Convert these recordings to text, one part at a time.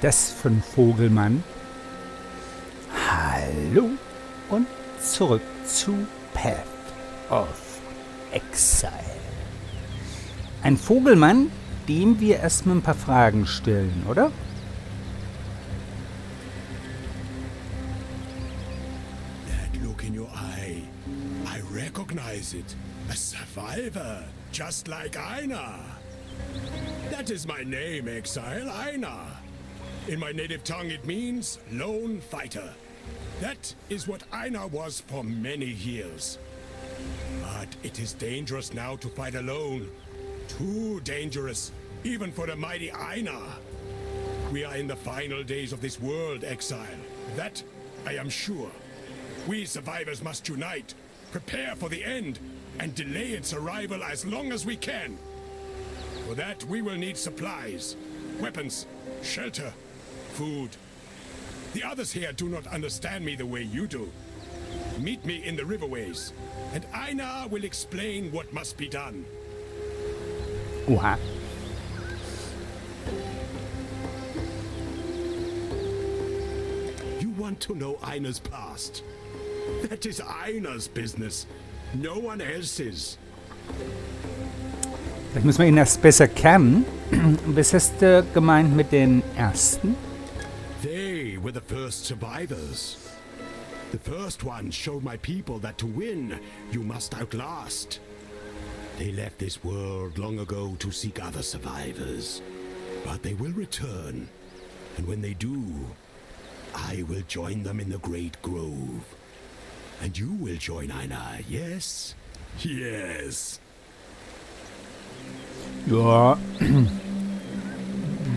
das von Vogelmann? Hallo und zurück zu Path of Exile. Ein Vogelmann, dem wir erstmal ein paar Fragen stellen, oder? That look in your eye. I recognize it. A survivor, just like Einar. That is my name, Exile, Einar. In my native tongue, it means lone fighter. That is what Einar was for many years. But it is dangerous now to fight alone. Too dangerous, even for the mighty Einar. We are in the final days of this world, Exile. That I am sure. We survivors must unite, prepare for the end, and delay its arrival as long as we can. For that, we will need supplies, weapons, shelter, food. The others here do not understand me the way you do. Meet me in the riverways, and Einar will explain what must be done. Oha. You want to know Einar's past? That is Einar's business, no one else's. Vielleicht müssen wir ihn erst besser kennen. Was hast du gemeint mit den ersten? Were the first survivors. The first ones showed my people that to win, you must outlast. They left this world long ago to seek other survivors. But they will return. And when they do, I will join them in the Great Grove. And you will join Einar, yes? Yes. Ja.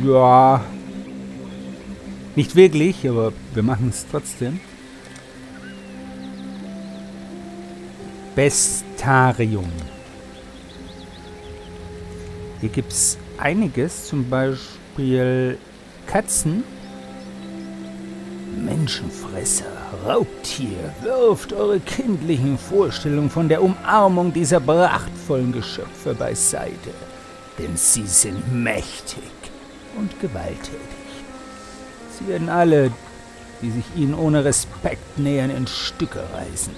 ja. Nicht wirklich, aber wir machen es trotzdem. Bestarium. Hier gibt es einiges, zum Beispiel Katzen. Menschenfresser, Raubtier, wirft eure kindlichen Vorstellungen von der Umarmung dieser prachtvollen Geschöpfe beiseite, denn sie sind mächtig und gewalttätig. Sie werden alle, die sich ihnen ohne Respekt nähern, in Stücke reißen.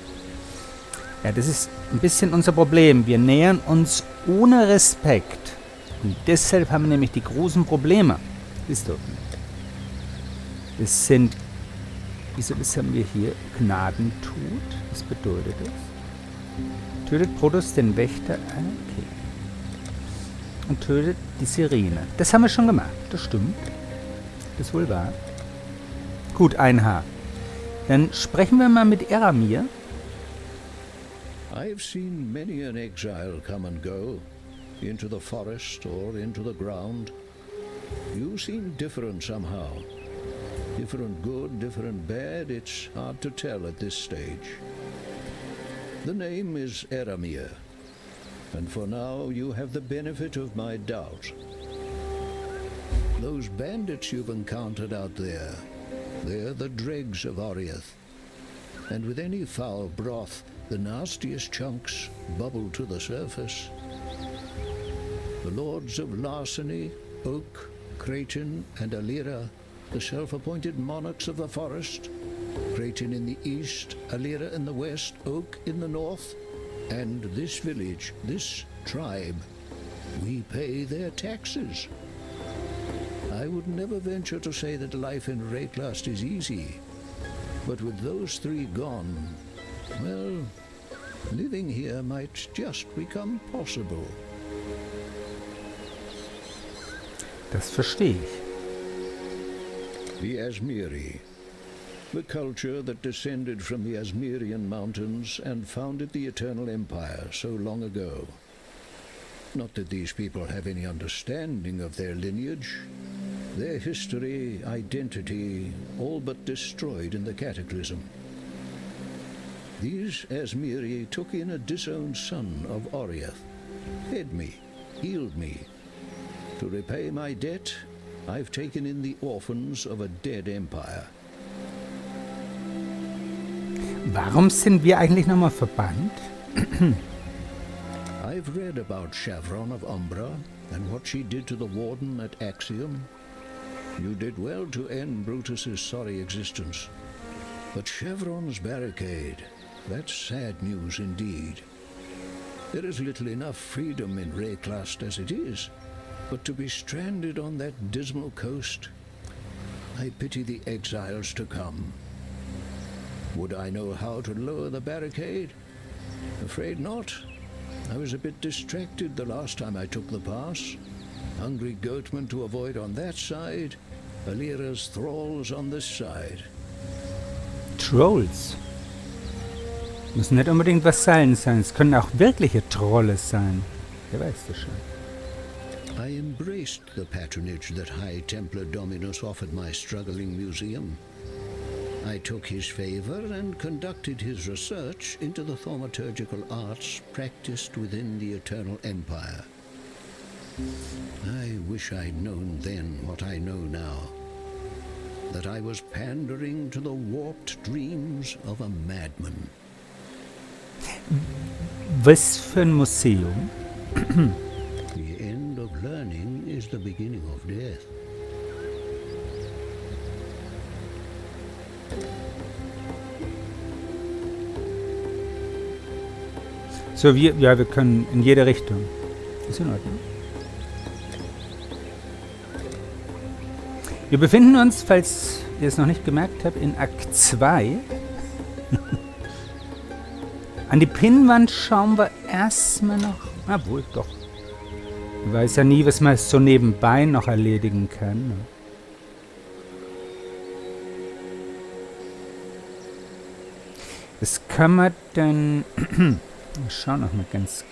Ja, das ist ein bisschen unser Problem. Wir nähern uns ohne Respekt. Und deshalb haben wir nämlich die großen Probleme. Siehst du? Das sind, wieso das haben wir hier? Gnadentod. Was bedeutet das? Tötet Protoss den Wächter. Okay. Und tötet die Sirene. Das haben wir schon gemacht. Das stimmt. Das ist wohl wahr. Gut, ein Haar. Dann sprechen wir mal mit Eramir. I've seen many an exile come and go, into the forest or into the ground. You seem different somehow. Different good, different bad, it's hard to tell at this stage. The name is Eramir, and for now you have the benefit of my doubt. Those bandits you've encountered out there, they're the dregs of Oriath. And with any foul broth, the nastiest chunks bubble to the surface. The lords of Larceny, Oak, Creighton, and Alira, the self-appointed monarchs of the forest, Creighton in the east, Alira in the west, Oak in the north, and this village, this tribe, we pay their taxes. I would never venture to say that life in Rayclast is easy, but with those three gone, well, living here might just become possible. Das verstehe ich. The Asmiri, the culture that descended from the Asmirian mountains and founded the Eternal Empire so long ago. Not that these people have any understanding of their lineage. Their history, identity, all but destroyed in the Cataclysm. These Asmiri took in a disowned son of Oriath, fed me, healed me. To repay my debt, I've taken in the orphans of a dead empire. Warum sind wir eigentlich nochmal verbannt? I've read about Chevron of Umbra and what she did to the Warden at Axiom. You did well to end Brutus's sorry existence. But Chevron's barricade, that's sad news indeed. There is little enough freedom in Rayclast as it is, but to be stranded on that dismal coast, I pity the exiles to come. Would I know how to lower the barricade? Afraid not. I was a bit distracted the last time I took the pass. Hungry goatmen to avoid on that side, Alira's thralls on this side. Trolls. Müssen nicht unbedingt Vasallen sein, es können auch wirkliche Trolle sein. Wer weiß das schon. I embraced the patronage that High Templar Dominus offered my struggling museum. I took his favor and conducted his research into the thaumaturgical arts practiced within the Eternal Empire. I wish I'd known then what I know now. That I was pandering to the warped dreams of a madman. Was für ein Museum? The end of learning is the beginning of death. So, wir, ja, wir können in jede Richtung. Ist in Ordnung. Wir befinden uns, falls ihr es noch nicht gemerkt habt, in Akt 2. An die Pinnwand schauen wir erstmal noch. Na wohl, doch. Ich weiß ja nie, was man so nebenbei noch erledigen kann. Ne? Was kann man denn... Ich schau noch mal ganz...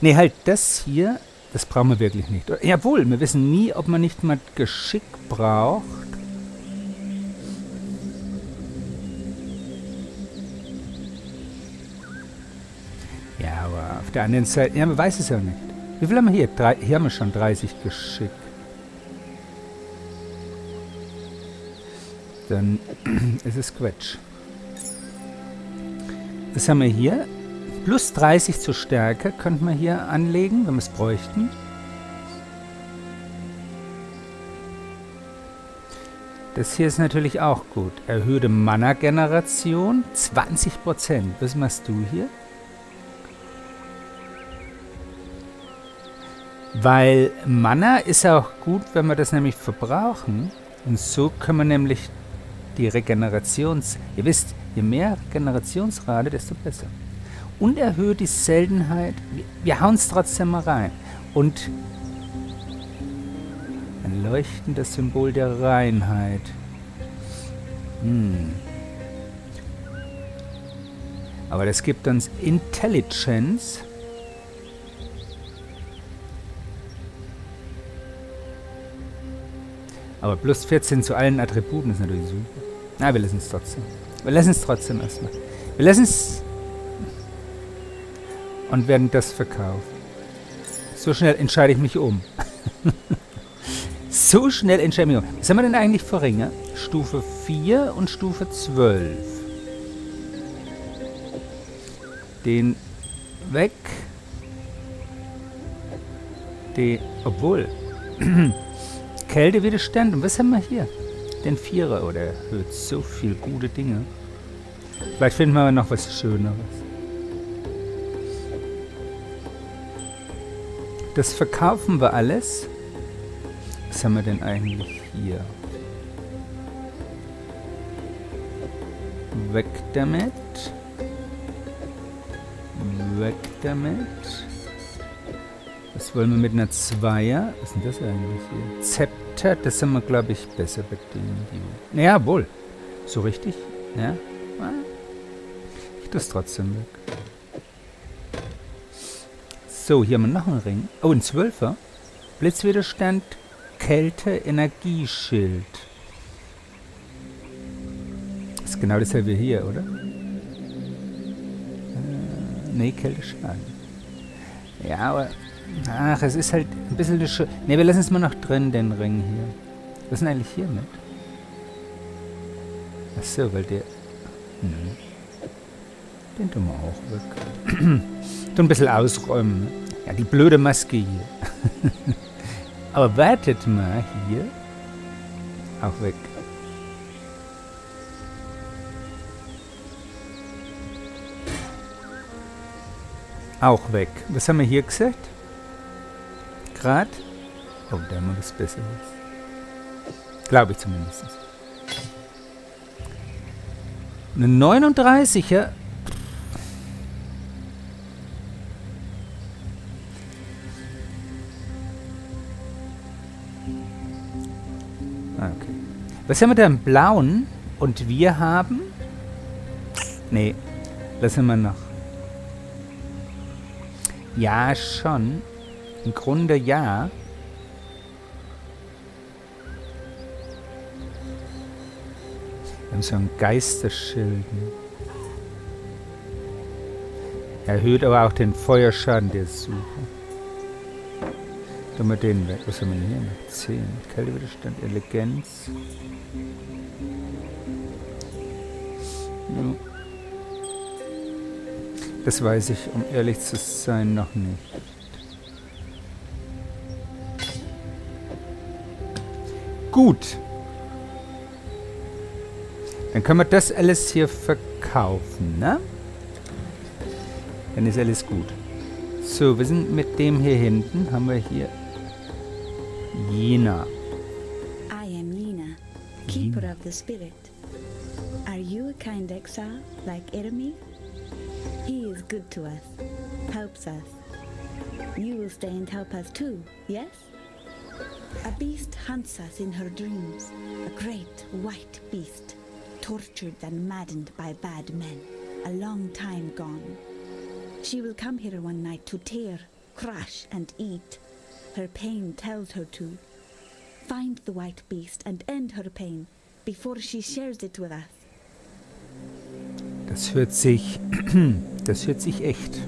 Ne, halt, das hier, das brauchen wir wirklich nicht. Jawohl, wir wissen nie, ob man nicht mal Geschick braucht. Ja, aber auf der anderen Seite... Ja, man weiß es ja nicht. Wie viel haben wir hier? Drei, hier haben wir schon 30 Geschick. Dann ist es Quatsch. Was haben wir hier? Plus 30 zur Stärke könnte man hier anlegen, wenn wir es bräuchten. Das hier ist natürlich auch gut. Erhöhte Mana-Generation, 20%. Was machst du hier? Weil Mana ist auch gut, wenn wir das nämlich verbrauchen. Und so können wir nämlich die Regenerations... Ihr wisst, je mehr Regenerationsrate, desto besser. Und erhöht die Seltenheit. Wir, wir hauen es trotzdem mal rein. Und ein leuchtendes Symbol der Reinheit. Hm. Aber das gibt uns Intelligence. Aber plus 14 zu allen Attributen ist natürlich super. Na, wir lassen es trotzdem. Wir lassen es trotzdem erstmal. Wir lassen es und werden das verkaufen. So schnell entscheide ich mich um. so schnell entscheide ich mich um. Was haben wir denn eigentlich für Ringe? Stufe 4 und Stufe 12. Den weg. Den, obwohl. Kältewiderstand. Und was haben wir hier? Den Vierer. Oh, der erhöht so viel gute Dinge. Vielleicht finden wir noch was Schöneres. Das verkaufen wir alles. Was haben wir denn eigentlich hier? Weg damit. Weg damit. Was wollen wir mit einer Zweier? Was ist denn das eigentlich hier? Zepter, das haben wir, glaube ich, besser bedient. Ja, wohl. So richtig? Ja. Ich tue es trotzdem weg. So, hier haben wir noch einen Ring. Oh, ein Zwölfer. Blitzwiderstand, Kälte, Energieschild. Ist genau dasselbe hier, oder? Äh, nee, Kälte, Schaden. Ja, aber... Ach, es ist halt ein bisschen... Sch Ne, wir lassen es mal noch drin, den Ring hier. Was ist denn eigentlich hier mit? Achso, weil der... Hm. Den tun wir auch weg. ein bisschen ausräumen. Ja, die blöde Maske hier. Aber wartet mal hier. Auch weg. Auch weg. Was haben wir hier gesagt? Grad? Oh, da haben wir was Besseres. Glaube ich zumindest. Eine 39er. Was haben wir da im Blauen? Und wir haben... Nee, lassen wir noch. Ja, schon. Im Grunde ja. Wir haben so ein Geisterschilden. Erhöht aber auch den Feuerschaden der Suche. Tun wir den weg. Was haben wir denn hier noch? 10. Kältewiderstand, Eleganz. Ja. Das weiß ich, um ehrlich zu sein, noch nicht. Gut. Dann können wir das alles hier verkaufen, ne? Dann ist alles gut. So, wir sind mit dem hier hinten. Haben wir hier Jena. I am Nina, keeper of the spirit. You a kind exile like Eremi? He is good to us, helps us. You will stay and help us too, yes? A beast hunts us in her dreams, a great white beast, tortured and maddened by bad men, a long time gone. She will come here one night to tear, crush, and eat. Her pain tells her to. Find the white beast and end her pain before she shares it with us. Das hört sich... das hört sich echt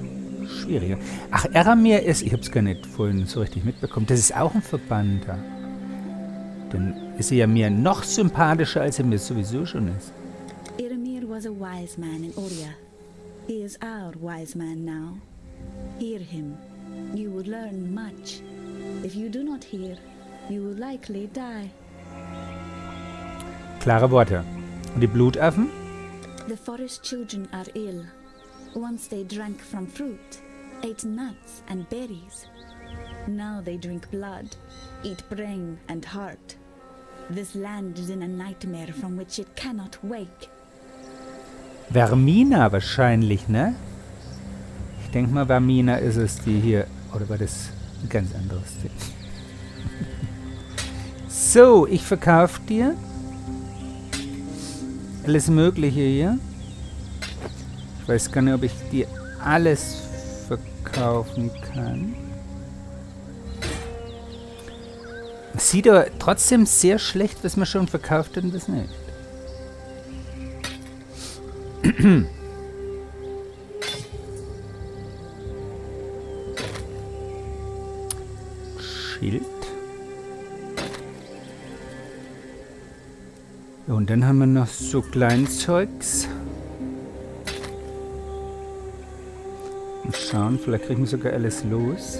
schwieriger. Ach, Eramir ist... Ich hab's gar nicht vorhin so richtig mitbekommen. Das ist auch ein Verbannter. Dann ist er ja mir noch sympathischer, als er mir sowieso schon ist. Iramir was a wise man in Oria. He is our wise man now. Hear him. You will learn much. If you do not hear, you will likely die. Klare Worte. Und die Blutaffen? The forest children are ill. Once they drank from fruit, ate nuts and berries. Now they drink blood, eat brain and heart. This land is in a nightmare from which it cannot wake. Vermina wahrscheinlich, ne? Ich denke mal, Vermina ist es, die hier... Oder war das ein ganz anderes Ding? so, ich verkaufe dir alles Mögliche hier. Ich weiß gar nicht, ob ich dir alles verkaufen kann. Sieht aber trotzdem sehr schlecht, was man schon verkauft hat und das nicht. Schild. Und dann haben wir noch so Kleinzeugs. Mal schauen, vielleicht kriegen wir sogar alles los.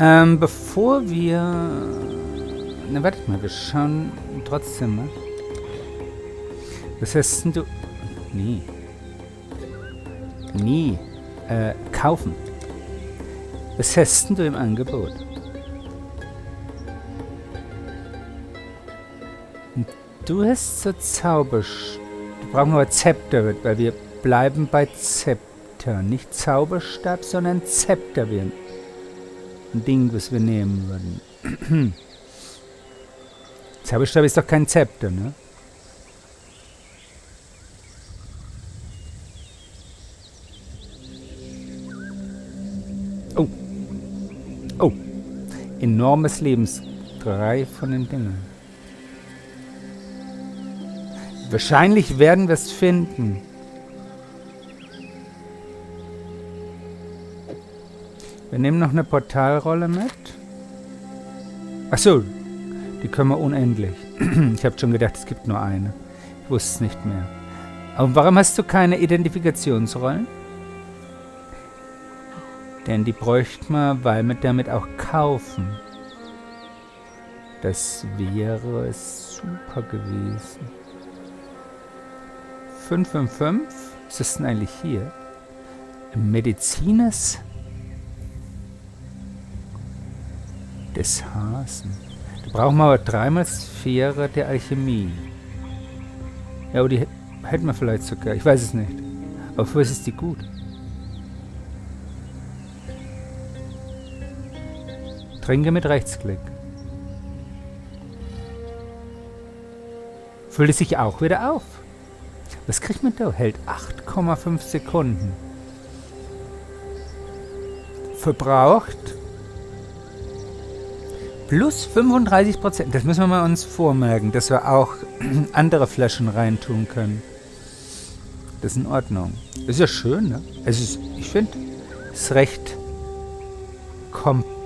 Ähm, bevor wir... Na, wartet mal, wir schauen trotzdem mal. Was hast denn du... Nee. Nee. Äh, kaufen. Was hast denn du im Angebot? Du hast so Zauberstab. Wir brauchen aber Zepter, weil wir bleiben bei Zepter. Nicht Zauberstab, sondern Zepter. Wir ein Ding, was wir nehmen würden. Zauberstab ist doch kein Zepter, ne? Enormes Lebens. Drei von den Dingen. Wahrscheinlich werden wir es finden. Wir nehmen noch eine Portalrolle mit. Achso, die können wir unendlich. ich habe schon gedacht, es gibt nur eine. Ich wusste es nicht mehr. Aber warum hast du keine Identifikationsrollen? Denn die bräuchte man, weil wir damit auch kaufen. Das wäre super gewesen. 555? Was ist denn eigentlich hier? Mediziners des Hasen. Da brauchen wir aber dreimal Sphäre der Alchemie. Ja, aber die hätten wir vielleicht sogar. Ich weiß es nicht. Aber für was ist die gut? Trinke mit Rechtsklick. Füllt es sich auch wieder auf. Was kriegt man da? Hält 8,5 Sekunden. Verbraucht plus 35 Prozent. Das müssen wir mal uns vormerken, dass wir auch andere Flaschen reintun können. Das ist in Ordnung. Ist ja schön, ne? Es ist, ich finde, es recht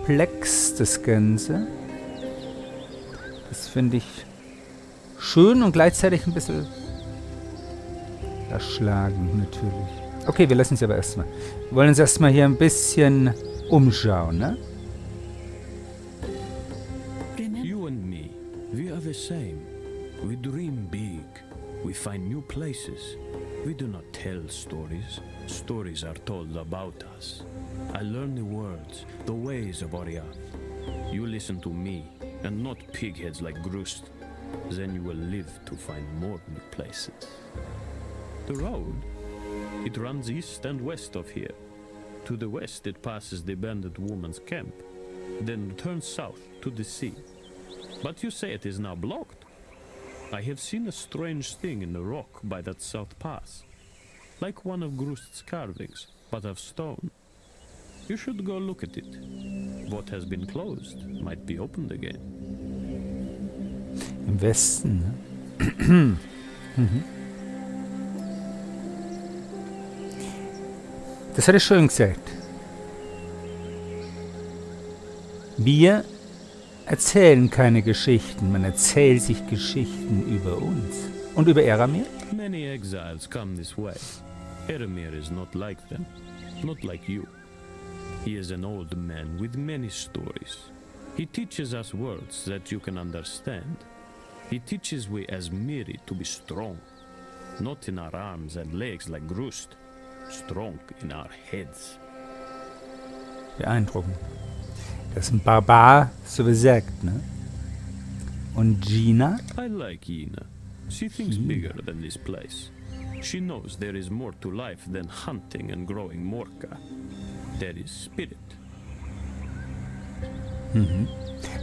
komplex, das Ganze. Das finde ich schön und gleichzeitig ein bisschen erschlagen, natürlich. Okay, wir lassen es aber erstmal. Wir wollen uns erstmal hier ein bisschen umschauen, ne? You and me, we are the same. We dream big. We find new places. We do not tell stories. Stories are told about us. I learn the words, the ways of Oriath. You listen to me, and not pigheads like Grust. Then you will live to find more new places. The road, it runs east and west of here. To the west, it passes the bandit woman's camp, then turns south to the sea. But you say it is now blocked. I have seen a strange thing in the rock by that south pass, like one of Grust's carvings, but of stone. You should go look at it. What has been closed might be opened again. Im Westen, mhm. Das hat er schön gesagt. Wir erzählen keine Geschichten, man erzählt sich Geschichten über uns. Und über Eramir? Many exiles come this way. Eramir is not like them, not like you. He is an old man with many stories. He teaches us words that you can understand. He teaches we as Miri to be strong, not in our arms and legs like Grust, strong in our heads. Beeindruckend. Das ist ein Barbar, so wie sagt, ne? Und Gina? I like Yina. She thinks bigger than this place. She knows there is more to life than hunting and growing Morka. There is spirit. Mhm.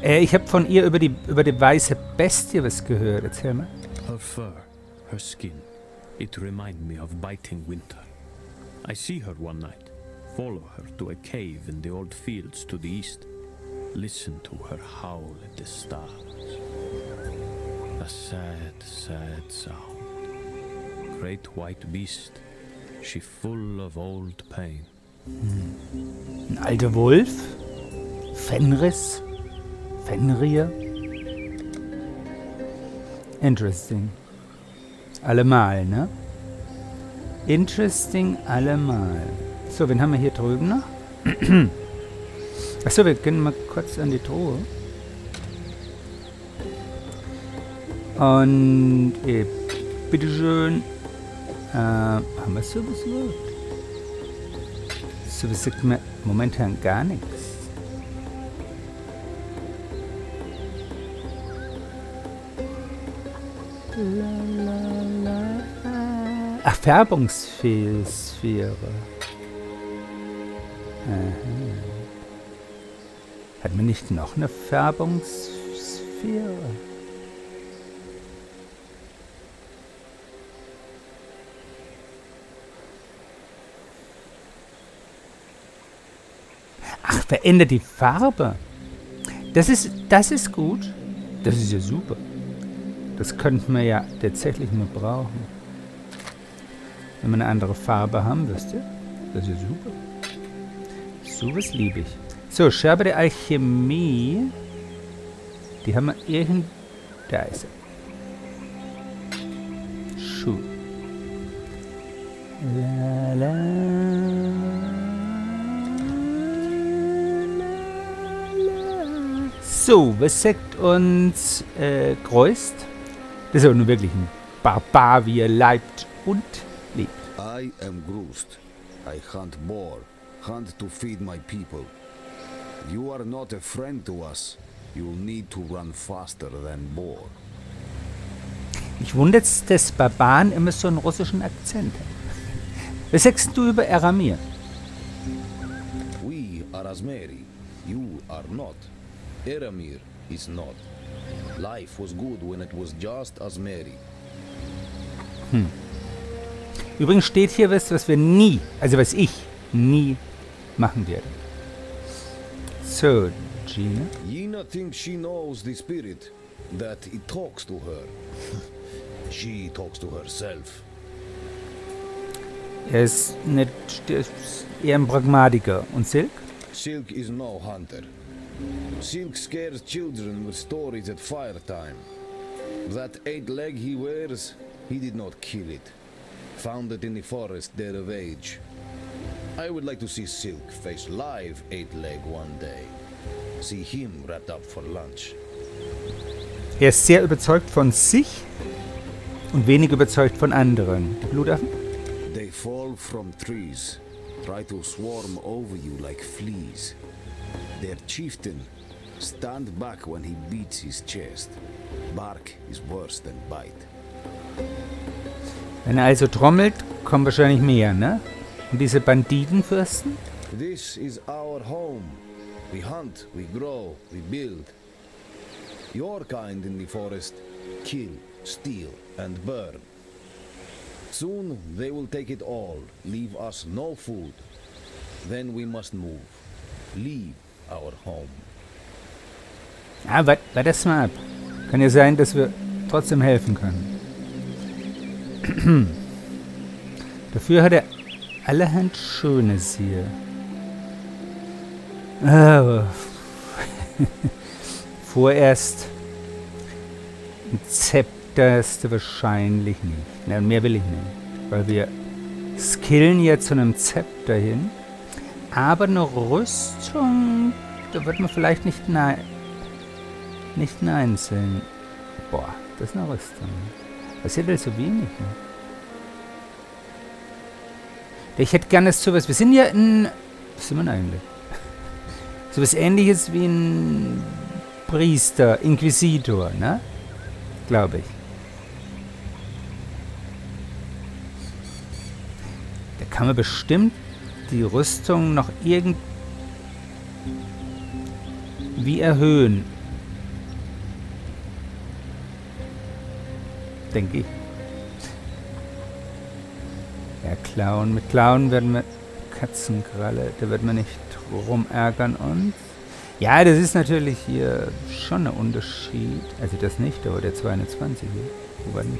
Äh, ich habe von ihr über die, über die weiße Bestie was gehört. Erzähl mal. Her fur, her skin, it remind me of biting winter. I see her one night, follow her to a cave in the old fields to the east. Listen to her howl at the stars. A sad, sad sound. Great white beast, she full of old pain. Ein alter Wolf? Fenris? Fenrir? Interesting. Allemal, ne? Interesting allemal. So, wen haben wir hier drüben noch? Achso, wir gehen mal kurz an die Truhe. Und äh, bitteschön. Äh, haben wir sowas überhaupt? Sowas sagt mir momentan gar nichts. Ach, Färbungssphäre. Aha. Hat man nicht noch eine Färbungssphäre? Ach, verändert die Farbe. Das ist, das ist gut. Das ist ja super. Das könnten wir ja tatsächlich nur brauchen. Wenn wir eine andere Farbe haben, wisst ihr? Das ist ja super. Sowas liebe ich. So, Scherbe der Alchemie. Die haben wir irgend... Da ist er. Schuh. La, la. So, was sagt uns äh, Kreust? Das ist aber nur wirklich ein Barbar, wie er leibt und lebt. I am Grust. I hunt boar. Hunt to feed my people. You are not a friend to us. You'll need to run faster than boar. Ich wundert, dass Barbaren immer so einen russischen Akzent haben. Was sagst du über Eramir? We are Asmeri. You are not. Eramir is not. Life was good when it was just Asmeri. Übrigens steht hier was, was wir nie, also was ich nie machen werde. So, Gina. Gina thinks she knows the spirit, that it talks to her. she talks to herself. Er ist nicht, der ist eher ein Pragmatiker. Und Silk? Silk is no hunter. Silk scares children with stories at fire time. That eight leg he wears, he did not kill it. Found it in the forest dead of age. I would like to see Silk face live eight leg one day. See him wrapped up for lunch. Er ist sehr überzeugt von sich und wenig überzeugt von anderen. Die Blutaffen? They fall from trees, try to swarm over you like fleas. Their chieftain stand back when he beats his chest. Bark is worse than bite. Wenn er also trommelt, kommen wahrscheinlich mehr, ne? Und diese Banditenfürsten? This is our home. We hunt, we grow, we build. Your kind in the forest kill, steal, and burn. Soon they will take it all, leave us no food. Then we must move. Leave our home. Ja, warte wart das mal ab. Kann ja sein, dass wir trotzdem helfen können. Dafür hat er allerhand Schönes hier. Aber vorerst ein Zepter du wahrscheinlich nicht. Ne, mehr will ich nicht. Weil wir skillen jetzt zu einem Zepter hin. Aber eine Rüstung, da wird man vielleicht nicht nein, nicht nein sehen. Boah, das ist eine Rüstung. Was hätte so wenig? Ne? Ich hätte gerne sowas. Wir sind ja in. Was sind wir denn eigentlich? Sowas ähnliches wie ein Priester, Inquisitor, ne? Glaube ich. Da kann man bestimmt die Rüstung noch irgendwie erhöhen. Denke ich. Ja, Clown. Mit Clown werden wir Katzenkralle. Da wird man nicht rumärgern und. Ja, das ist natürlich hier schon ein Unterschied. Also das nicht, aber der 220 hier. Wo war denn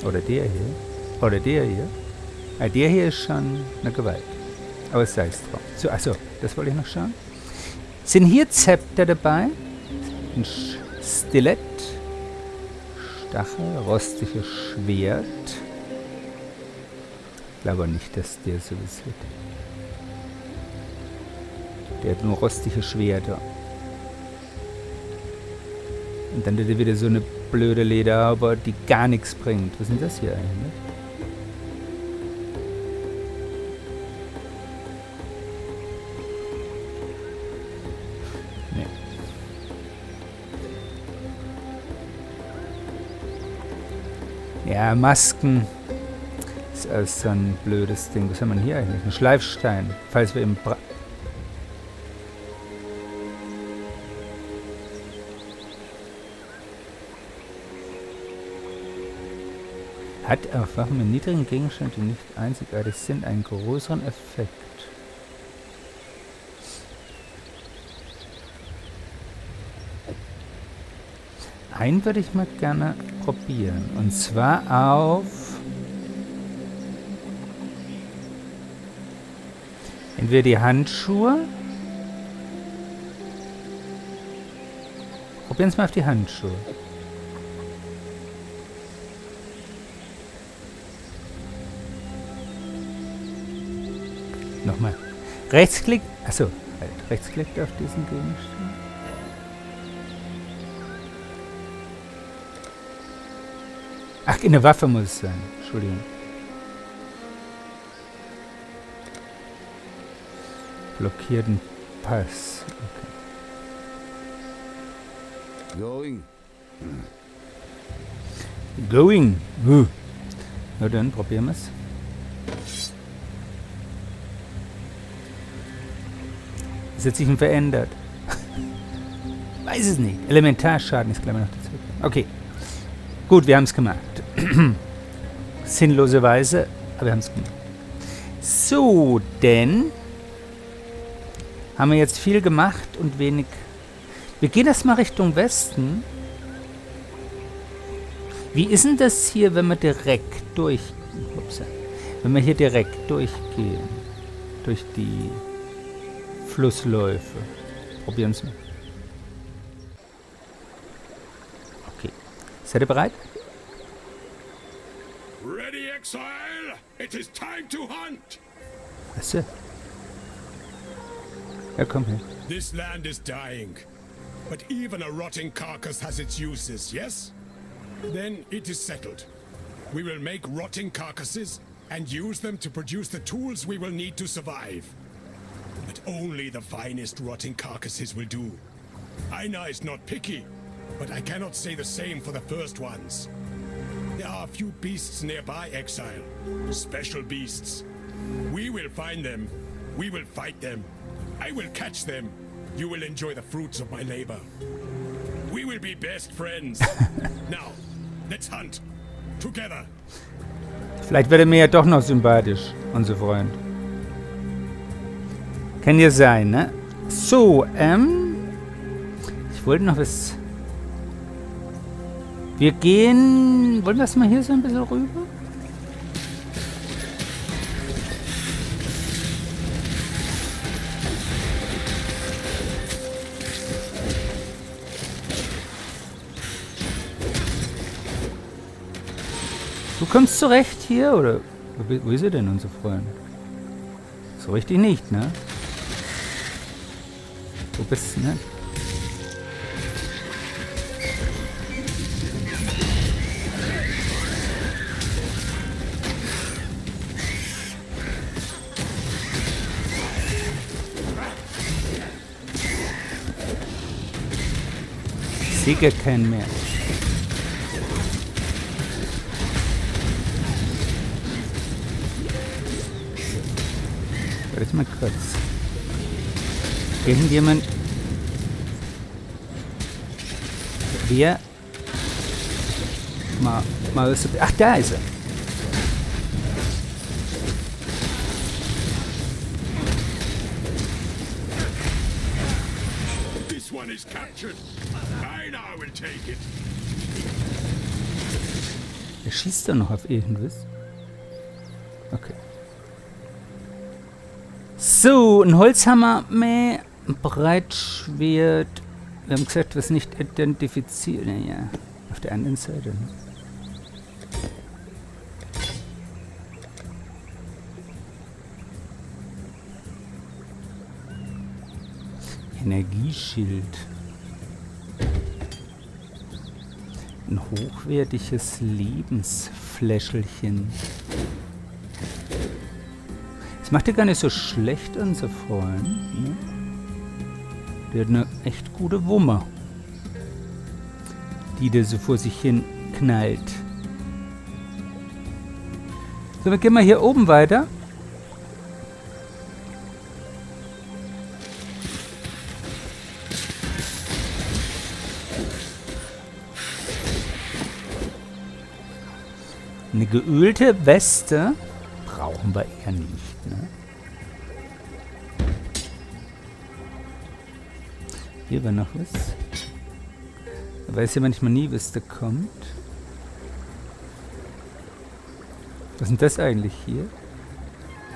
der? Oder der hier. Oder der hier. Ja, der hier ist schon eine Gewalt. Aber sei es drauf. So, achso, das wollte ich noch schauen. Sind hier Zepter dabei? Ein Stilett. Stachel, rostiges Schwert. Ich glaube nicht, dass der sowas hat. Der hat nur rostige Schwerter. Und dann hat er wieder so eine blöde Lederhaube, die gar nichts bringt. Was ist denn das hier eigentlich? Nee. Ja, Masken ist alles so ein blödes Ding. Was haben wir hier eigentlich? Ein Schleifstein. Falls wir im Bra Hat auf Waffen mit niedrigen Gegenständen, die nicht einzigartig sind, einen größeren Effekt. Einen würde ich mal gerne probieren. Und zwar auf Entweder die Handschuhe. Probieren wir mal auf die Handschuhe. Nochmal. Rechtsklick. Achso, halt. Rechtsklick auf diesen Gegenstand. Ach, in der Waffe muss es sein. Entschuldigung. Blockierten Pass. Okay. Going. Going. Uh. Na dann, probieren wir es. Was hat sich verändert? Weiß es nicht. Elementarschaden ist, glaube ich, noch dazu. Okay. Gut, wir haben es gemacht. Sinnlose Weise, aber wir haben es gemacht. So, denn haben wir jetzt viel gemacht und wenig... Wir gehen erstmal Richtung Westen. Wie ist denn das hier, wenn wir direkt durch... Ups, wenn wir hier direkt durchgehen? Durch die Flussläufe. Probieren es mal. Okay. Seid ihr bereit? Ready, exile? It is time to hunt! Achso. Ja, komm her. This land is dying. But even a rotting carcass has its uses, yes? Then it is settled. We will make rotting carcasses and use them to produce the tools we will need to survive. But only the finest rotting carcasses will do. Aina is not picky, but I cannot say the same for the first ones. There are a few beasts nearby, Exile. Special beasts. We will find them. We will fight them. I will catch them. You will enjoy the fruits of my labor. We will be best friends. now, let's hunt. Together. Vielleicht wird er mir ja doch noch sympathisch, unser Freund. Kann ja sein, ne? So, ähm... Ich wollte noch was... Wir gehen... Wollen wir das mal hier so ein bisschen rüber? Kommst zurecht hier, oder? Wo, ist er denn, unser Freund? So richtig nicht, ne? Wo bist du, ne? Ich sehe gar keinen mehr. Warte mal kurz. Irgendjemand... Wer... Mal... Mal... Ach, da ist er. This one is captured. Aina will take it. Er schießt da noch auf irgendwas. So, ein Holzhammer, meh, ein Breitschwert. Wir haben gesagt, was nicht identifiziert. Naja, auf der anderen Seite. Ne? Energieschild. Ein hochwertiges Lebensfläschelchen. Das macht er gar nicht so schlecht, unser Freund. Ne? Der hat eine echt gute Wumme. Die der so vor sich hin knallt. So, wir gehen mal hier oben weiter. Eine geölte Weste brauchen wir eher nicht, ne? Hier war noch was. Da weiß ja manchmal nie, was da kommt. Was ist denn das eigentlich hier?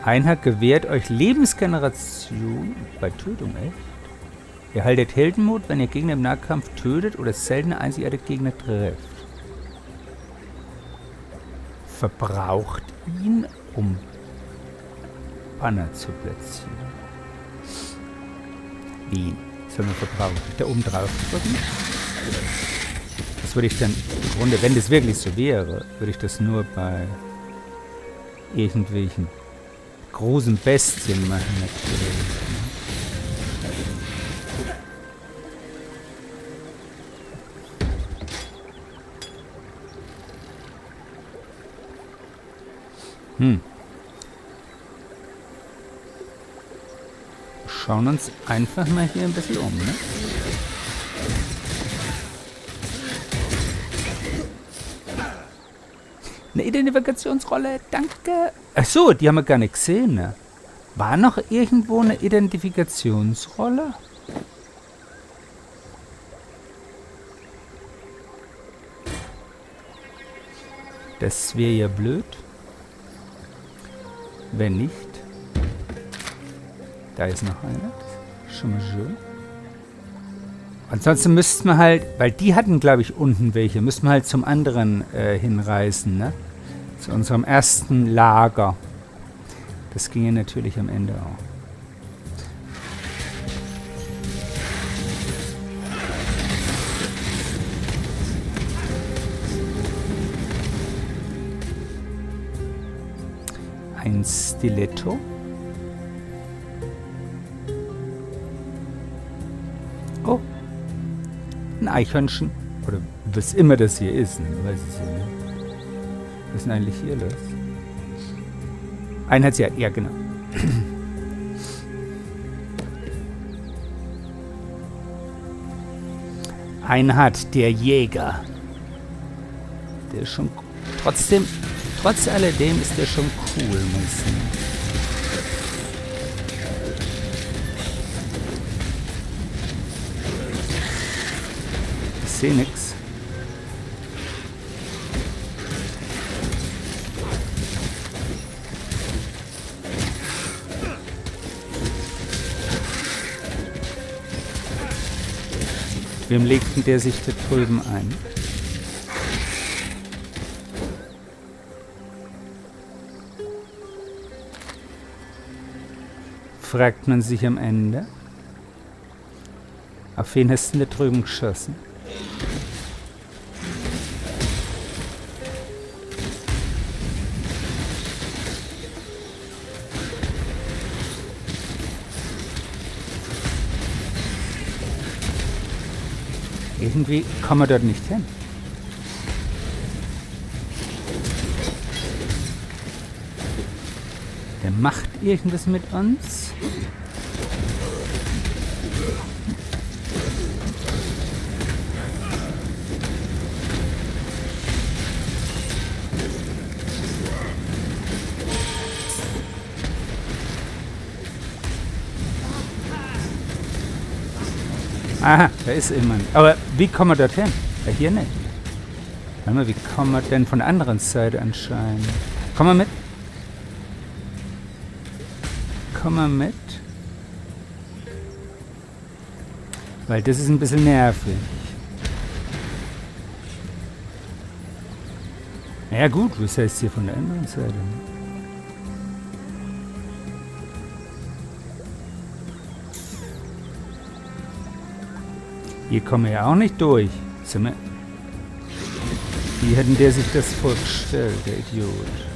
Einheit gewährt euch Lebensgeneration bei Tötung, echt? Ihr haltet Heldenmut, wenn ihr Gegner im Nahkampf tötet oder seltene einzigartige Gegner trefft. Verbraucht ihn, um Banner zu platzieren. Wie? Sollen wir verbrauchen? Da oben drauf drücken? Das würde ich dann im Grunde, wenn das wirklich so wäre, würde ich das nur bei irgendwelchen großen Bestien machen natürlich. Hm. Schauen uns einfach mal hier ein bisschen um, ne? Eine Identifikationsrolle, danke. Ach so, die haben wir gar nicht gesehen, ne? War noch irgendwo eine Identifikationsrolle? Das wäre ja blöd. Wenn nicht, da ist noch einer. Schon mal schön. Ansonsten müssten wir halt, weil die hatten, glaube ich, unten welche, müssten wir halt zum anderen äh, hinreisen, ne? Zu unserem ersten Lager. Das ginge natürlich am Ende auch. Ein Stiletto. Eichhörnchen. Oder was immer das hier ist. Ne? Weiß ich ja nicht. Was ist denn eigentlich hier los? Einheitsjahr, ja genau. Einheit der Jäger. Der ist schon trotzdem, trotz alledem ist der schon cool, muss ich sagen. Sehe nichts. Wem legt denn der sich da drüben ein? Fragt man sich am Ende. Auf wen hast du denn da drüben geschossen? Irgendwie kommen wir dort nicht hin. Der macht irgendwas mit uns. Aha, da ist jemand. Aber wie kommen wir dorthin? Ja, hier nicht. Warte mal, wie kommen wir denn von der anderen Seite anscheinend? Komm mal mit. Komm mal mit. Weil das ist ein bisschen nervig. Ja gut, was heißt hier von der anderen Seite? Hier kommen wir ja auch nicht durch. Wir Wie hätten der sich das vorgestellt, der Idiot?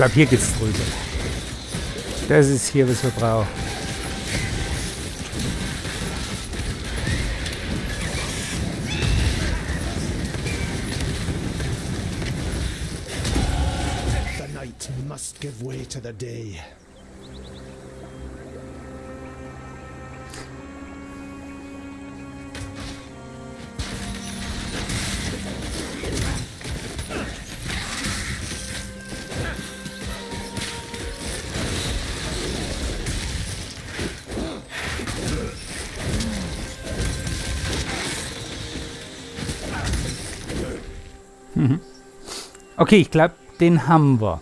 Glaube, hier geht's drüber. Das ist hier, was wir brauchen. The night must give way to the day. Okay, ich glaube, den haben wir.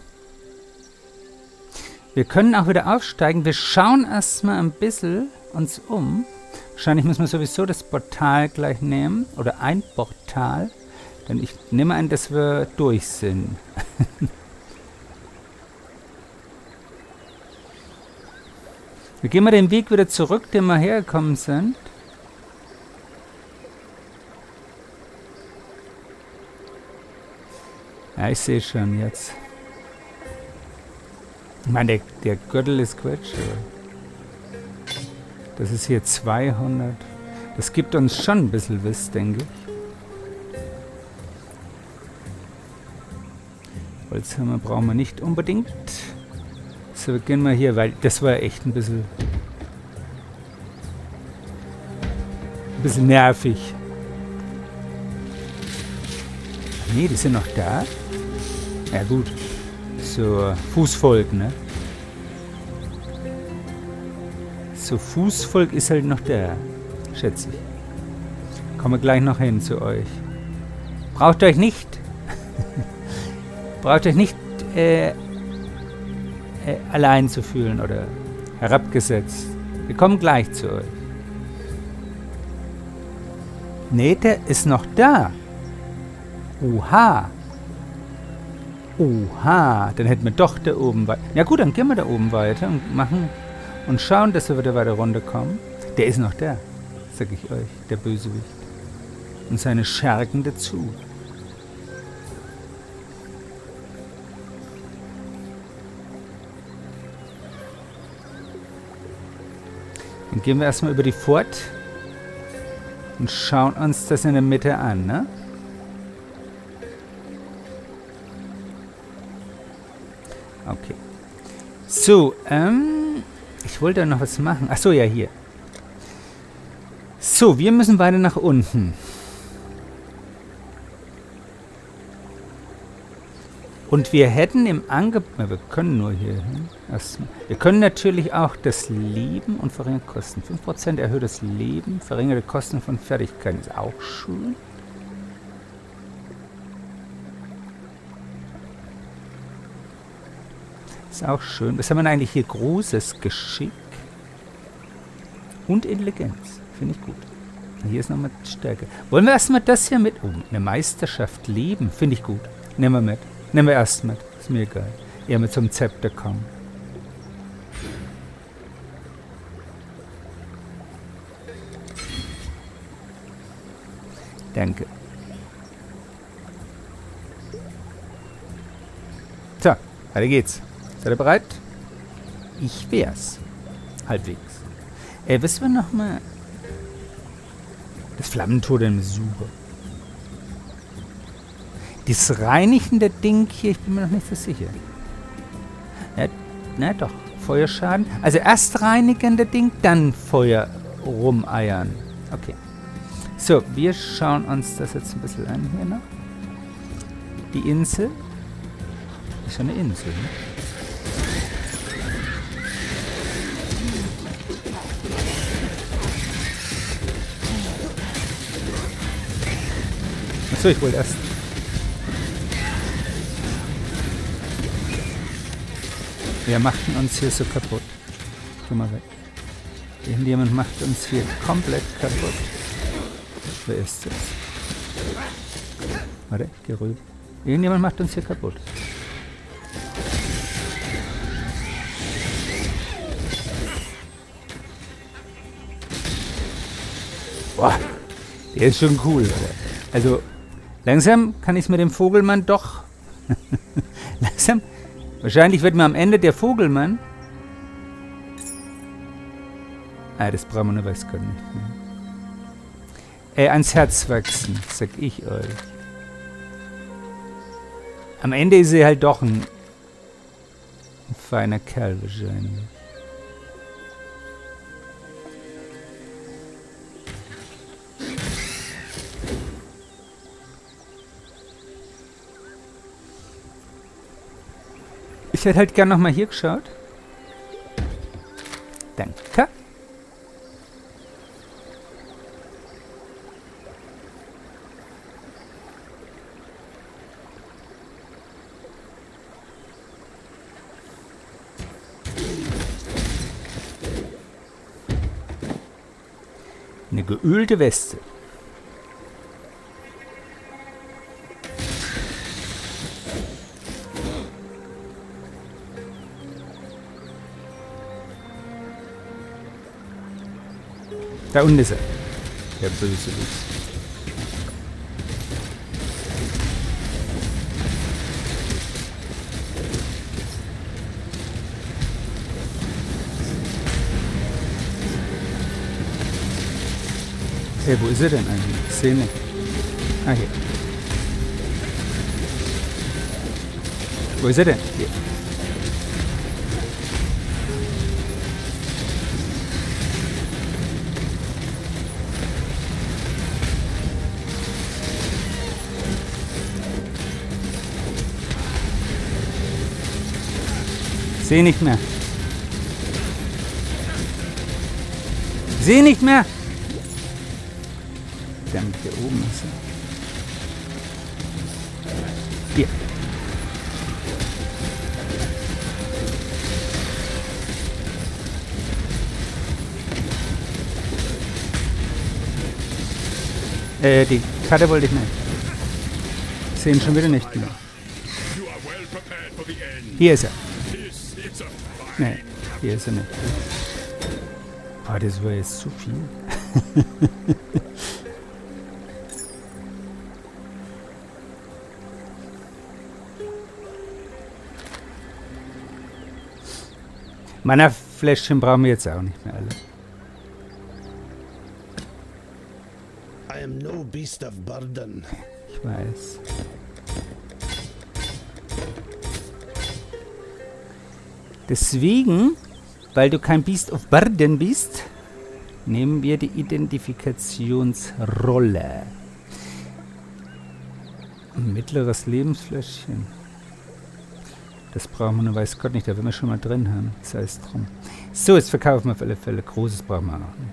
Wir können auch wieder aufsteigen. Wir schauen erstmal ein bisschen uns um. Wahrscheinlich müssen wir sowieso das Portal gleich nehmen. Oder ein Portal. Denn ich nehme an, dass wir durch sind. wir gehen mal den Weg wieder zurück, den wir hergekommen sind. Ja, ich sehe schon jetzt. Ich meine, der, der Gürtel ist Quatsch. Das ist hier 200. Das gibt uns schon ein bisschen Wiss, denke ich. Holzhammer brauchen wir nicht unbedingt. So, beginnen wir hier, weil das war echt ein bisschen... Ein bisschen nervig. Nee, die sind noch da. Ja gut. So Fußvolk, ne? So Fußvolk ist halt noch da. Schätze ich. Komme gleich noch hin zu euch. Braucht euch nicht. braucht euch nicht äh, äh, allein zu fühlen oder herabgesetzt. Wir kommen gleich zu euch. Nee, der ist noch da. Oha. Oha, dann hätten wir doch da oben weiter. Ja gut, dann gehen wir da oben weiter und machen und schauen, dass wir wieder weiter runterkommen. Der ist noch da, sag ich euch, der Bösewicht. Und seine Schergen dazu. Dann gehen wir erstmal über die Fort und schauen uns das in der Mitte an, ne? So, ähm, ich wollte noch was machen. Ach so, ja, hier. So, wir müssen weiter nach unten. Und wir hätten im Angebot, wir können nur hier hin. Wir können natürlich auch das Leben und verringerte Kosten. 5% erhöhtes Leben, verringerte Kosten von Fertigkeiten ist auch schön. Ist auch schön. Was haben wir eigentlich hier? Großes Geschick und Intelligenz. Finde ich gut. Hier ist nochmal Stärke. Wollen wir erstmal das hier mit? Oh, eine Meisterschaft leben. Finde ich gut. Nehmen wir mit. Nehmen wir erst mit. Ist mir egal. Eher mit zum Zepter kommen. Danke. So, weiter geht's. Seid ihr bereit? Ich wär's. Halbwegs. Äh, wissen wir nochmal... Das Flammentotem ist super. Das reinigende Ding hier, ich bin mir noch nicht so sicher. Ja, na doch, Feuerschaden. Also erst reinigende Ding, dann Feuer rumeiern. Okay. So, wir schauen uns das jetzt ein bisschen an hier noch. Die Insel. Ist schon eine Insel, ne? Achso, ich wollte erst. Wir machten uns hier so kaputt. Geh mal weg. Irgendjemand macht uns hier komplett kaputt. Wer ist das? Warte, geh rüber. Irgendjemand macht uns hier kaputt. Boah, der ist schon cool. Also, langsam kann ich es mit dem Vogelmann doch... langsam... Wahrscheinlich wird mir am Ende der Vogelmann... Ah, das brauchen wir nur weiß Gott nicht mehr. Äh, ans Herz wachsen, sag ich euch. Am Ende ist er halt doch ein feiner Kerl wahrscheinlich. ich hätte halt gerne nochmal hier geschaut. Danke. Eine geölte Weste. Da unten ist er. Der böse Lutz. Hey, wo ist er denn eigentlich? Ich sehe nicht. Ah, hier. Wo ist er denn? Sehe nicht mehr. Sehe nicht mehr. Verdammt, hier oben ist er. Hier. Äh, die Karte wollte ich nicht. Ich sehe ihn schon wieder nicht end. Hier ist er. Nee, hier ist er nicht. Ah, das war jetzt zu viel. Meiner Fläschchen brauchen wir jetzt auch nicht mehr alle. I am no beast of burden. Ich weiß. Deswegen, weil du kein Beast of Burden bist, nehmen wir die Identifikationsrolle. Mittleres Lebensfläschchen. Das brauchen wir, nur weiß Gott nicht, da werden wir schon mal drin haben. Sei es drum. So, jetzt verkaufen wir auf alle Fälle. Großes brauchen wir auch noch nicht.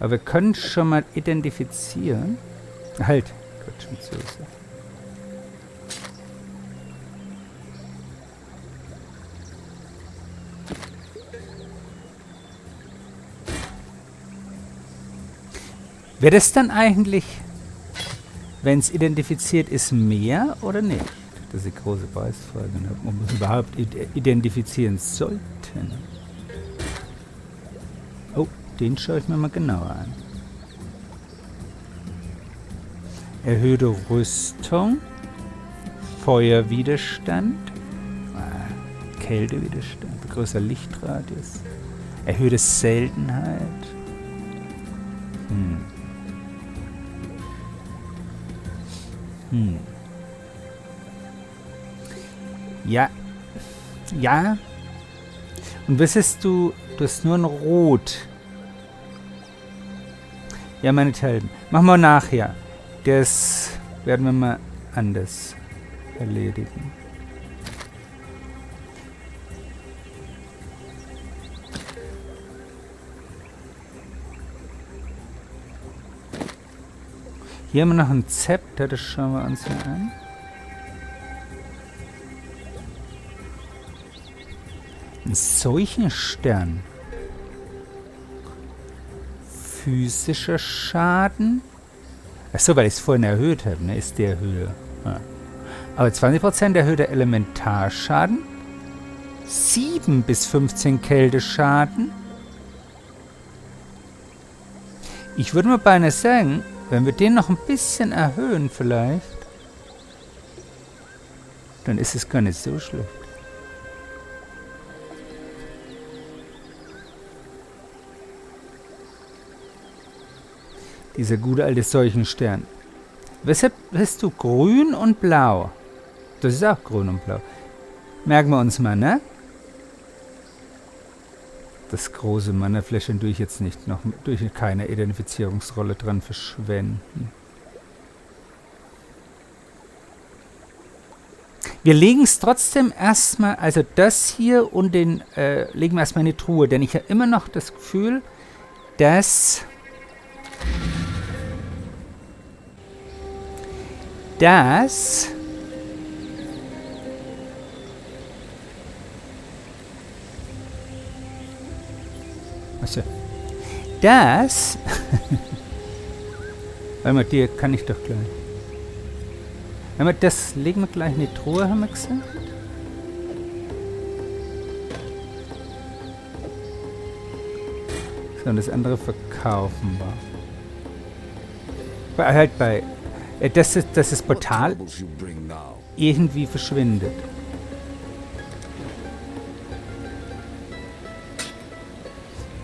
Aber wir können schon mal identifizieren. Halt, Quatsch mit Soße. Wäre das dann eigentlich, wenn es identifiziert ist, mehr oder nicht? Das ist die große Preisfrage, ne? ob wir es überhaupt id- identifizieren sollten. Oh, den schaue ich mir mal genauer an. Erhöhte Rüstung, Feuerwiderstand, ah, Kältewiderstand, größer Lichtradius, erhöhte Seltenheit. Hm. Hm. Ja. Ja. Und wissest du, du hast nur ein Rot. Ja, meinethalben. Machen wir nachher. Das werden wir mal anders erledigen. Hier haben wir noch ein Zepter, das schauen wir uns mal an. Ein Seuchenstern. Physischer Schaden. Achso, weil ich es vorhin erhöht habe, ne? Ist der Höhe. Ja. Aber 20% erhöhter Elementarschaden. 7 bis 15 Kälteschaden. Ich würde mal beinahe sagen, wenn wir den noch ein bisschen erhöhen vielleicht, dann ist es gar nicht so schlecht. Dieser gute alte Seuchenstern. Weshalb hast du grün und blau? Das ist auch grün und blau. Merken wir uns mal, ne? Das große Mannerfläschchen tue ich jetzt nicht noch durch keine Identifizierungsrolle dran verschwenden. Wir legen es trotzdem erstmal, also das hier und den äh, legen wir erstmal in die Truhe, denn ich habe immer noch das Gefühl, dass dass Achso. das... Warte mal, dir kann ich doch gleich. Warte mal, das legen wir gleich in die Truhe, haben wir gesagt. So, und das andere verkaufen wir. Bei, halt bei... Äh, das ist das ist Portal irgendwie verschwindet.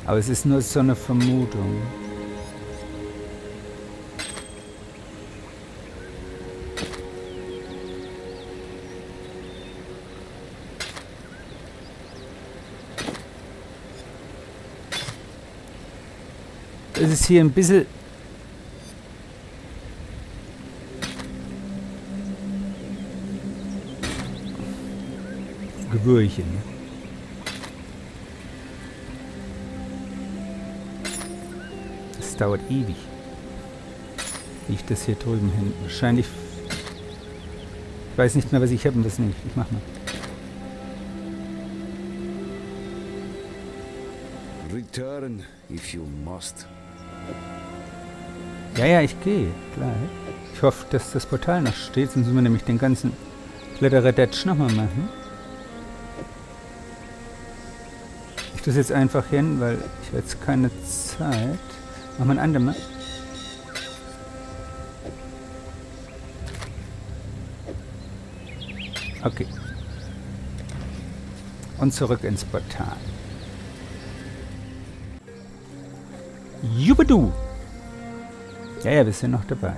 Aber es ist nur so eine Vermutung. Es ist hier ein bisschen Gewürchen. Dauert ewig. Wie ich das hier drüben hin. Wahrscheinlich. Ich weiß nicht mehr, was ich habe und was nicht. Ich mach mal. Return if you must. Ja, ja, ich gehe. Klar. Ich hoffe, dass das Portal noch steht, sonst müssen wir nämlich den ganzen Kletterer-Datsch nochmal machen. Ich tue es jetzt einfach hin, weil ich habe jetzt keine Zeit. Mach mal ein andermal. Okay. Und zurück ins Portal. Jubidu! Ja, ja, wir sind noch dabei.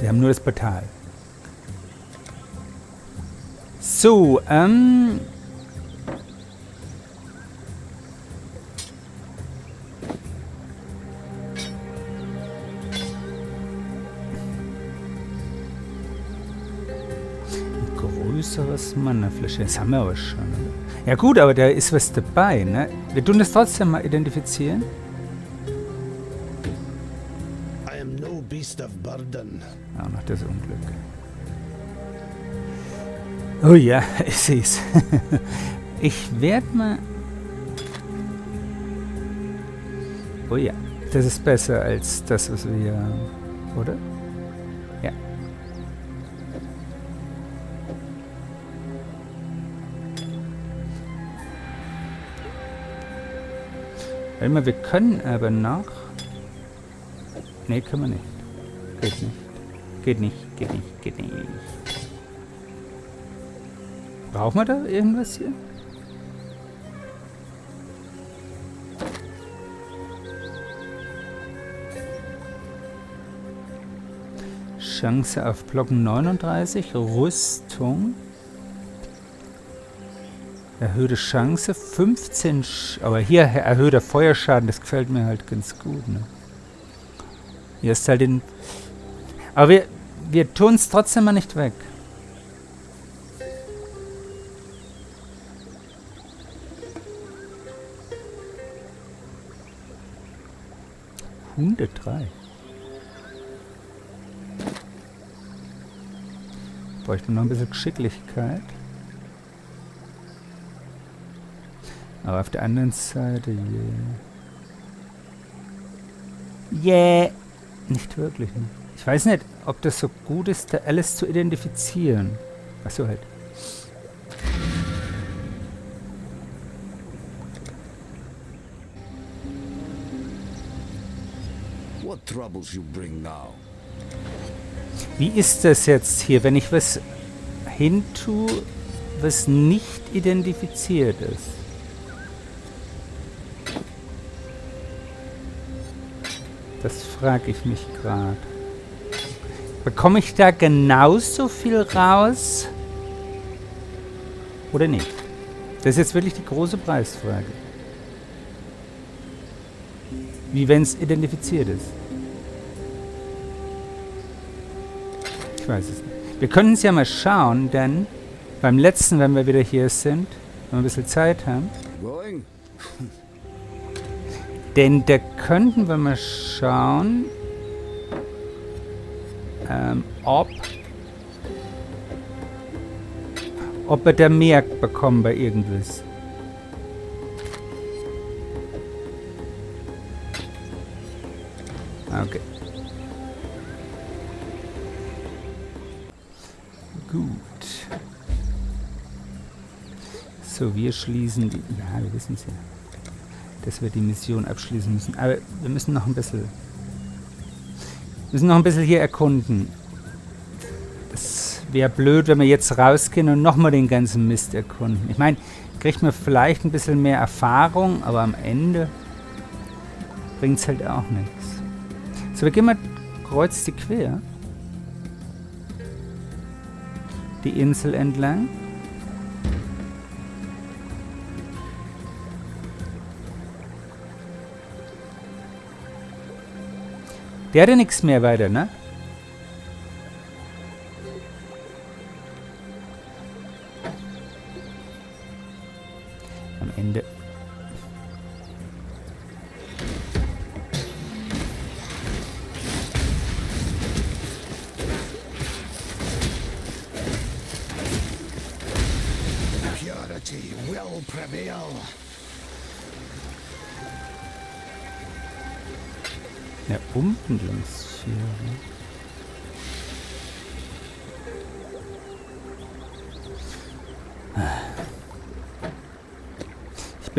Wir haben nur das Portal. So, ähm... Mannerfläche. Das haben wir aber schon. Oder? Ja gut, aber da ist was dabei, ne? Wir tun das trotzdem mal identifizieren. I am no beast of burden. Auch noch das Unglück. Oh ja, ich sehe es. Ich werde mal... Oh ja, das ist besser als das, was wir. Oder? Warte wir können aber noch... Nee, können wir nicht. Geht nicht. Geht nicht, geht nicht, geht nicht. Brauchen wir da irgendwas hier? Chance auf Blocken 39, Rüstung. Erhöhte Chance, 15, Sch aber hier erhöhter Feuerschaden, das gefällt mir halt ganz gut. Ne? Hier ist halt den... Aber wir, wir tun es trotzdem mal nicht weg. Hunde drei. Bräuchte noch ein bisschen Geschicklichkeit. Aber auf der anderen Seite, yeah. Yeah. Nicht wirklich. Ne? Ich weiß nicht, ob das so gut ist, da alles zu identifizieren. Achso, halt. What troubles you bring now? Wie ist das jetzt hier, wenn ich was hintue, was nicht identifiziert ist? Das frage ich mich gerade. Bekomme ich da genauso viel raus? Oder nicht? Das ist jetzt wirklich die große Preisfrage. Wie wenn es identifiziert ist. Ich weiß es nicht. Wir können es ja mal schauen, denn beim letzten, wenn wir wieder hier sind, wenn wir ein bisschen Zeit haben, denn da könnten wir mal schauen, ähm, ob, ob wir da mehr bekommen bei irgendwas. Okay. Gut. So, wir schließen die... Ja, wir wissen es ja. Dass wir die Mission abschließen müssen. Aber wir müssen noch ein bisschen... Müssen noch ein bisschen hier erkunden. Es wäre blöd, wenn wir jetzt rausgehen und nochmal den ganzen Mist erkunden. Ich meine, kriegt man vielleicht ein bisschen mehr Erfahrung, aber am Ende bringt es halt auch nichts. So, wir gehen mal kreuz die quer. Die Insel entlang. Der hatte nichts mehr weiter, ne?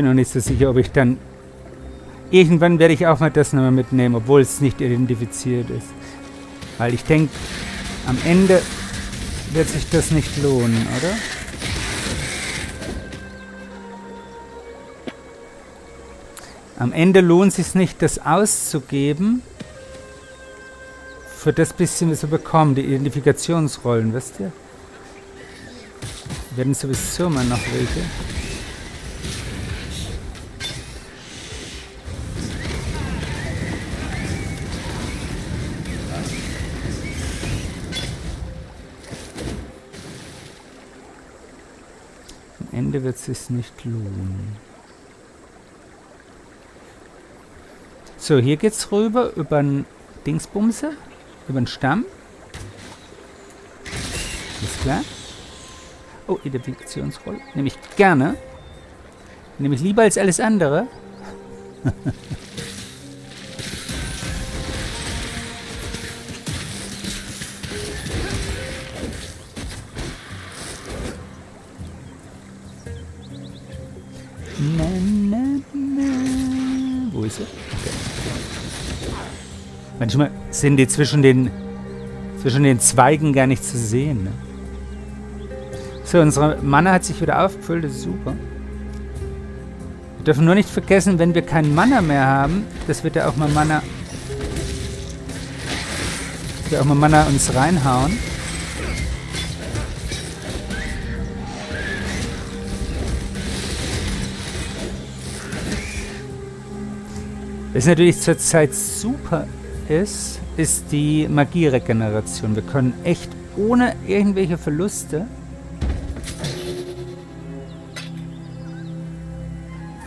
Bin noch nicht so sicher, ob ich dann... Irgendwann werde ich auch mal das nochmal mitnehmen, obwohl es nicht identifiziert ist. Weil ich denke, am Ende wird sich das nicht lohnen, oder? Am Ende lohnt es sich nicht, das auszugeben für das bisschen, was wir bekommen, die Identifikationsrollen, wisst ihr? Wir werden sowieso mal noch welche. Ende wird es sich nicht lohnen. So, hier geht's rüber über den Dingsbumse, über den Stamm. Ist klar. Oh, Identifikationsrolle. Nehme ich gerne. Nehme ich lieber als alles andere. Manchmal sind die zwischen den zwischen den Zweigen gar nicht zu sehen. Ne? So, unsere Mana hat sich wieder aufgefüllt, das ist super. Wir dürfen nur nicht vergessen, wenn wir keinen Mana mehr haben, dass wir da auch mal Mana dass wir auch mal Mana uns reinhauen. Was natürlich zurzeit super ist, ist die Magieregeneration. Wir können echt ohne irgendwelche Verluste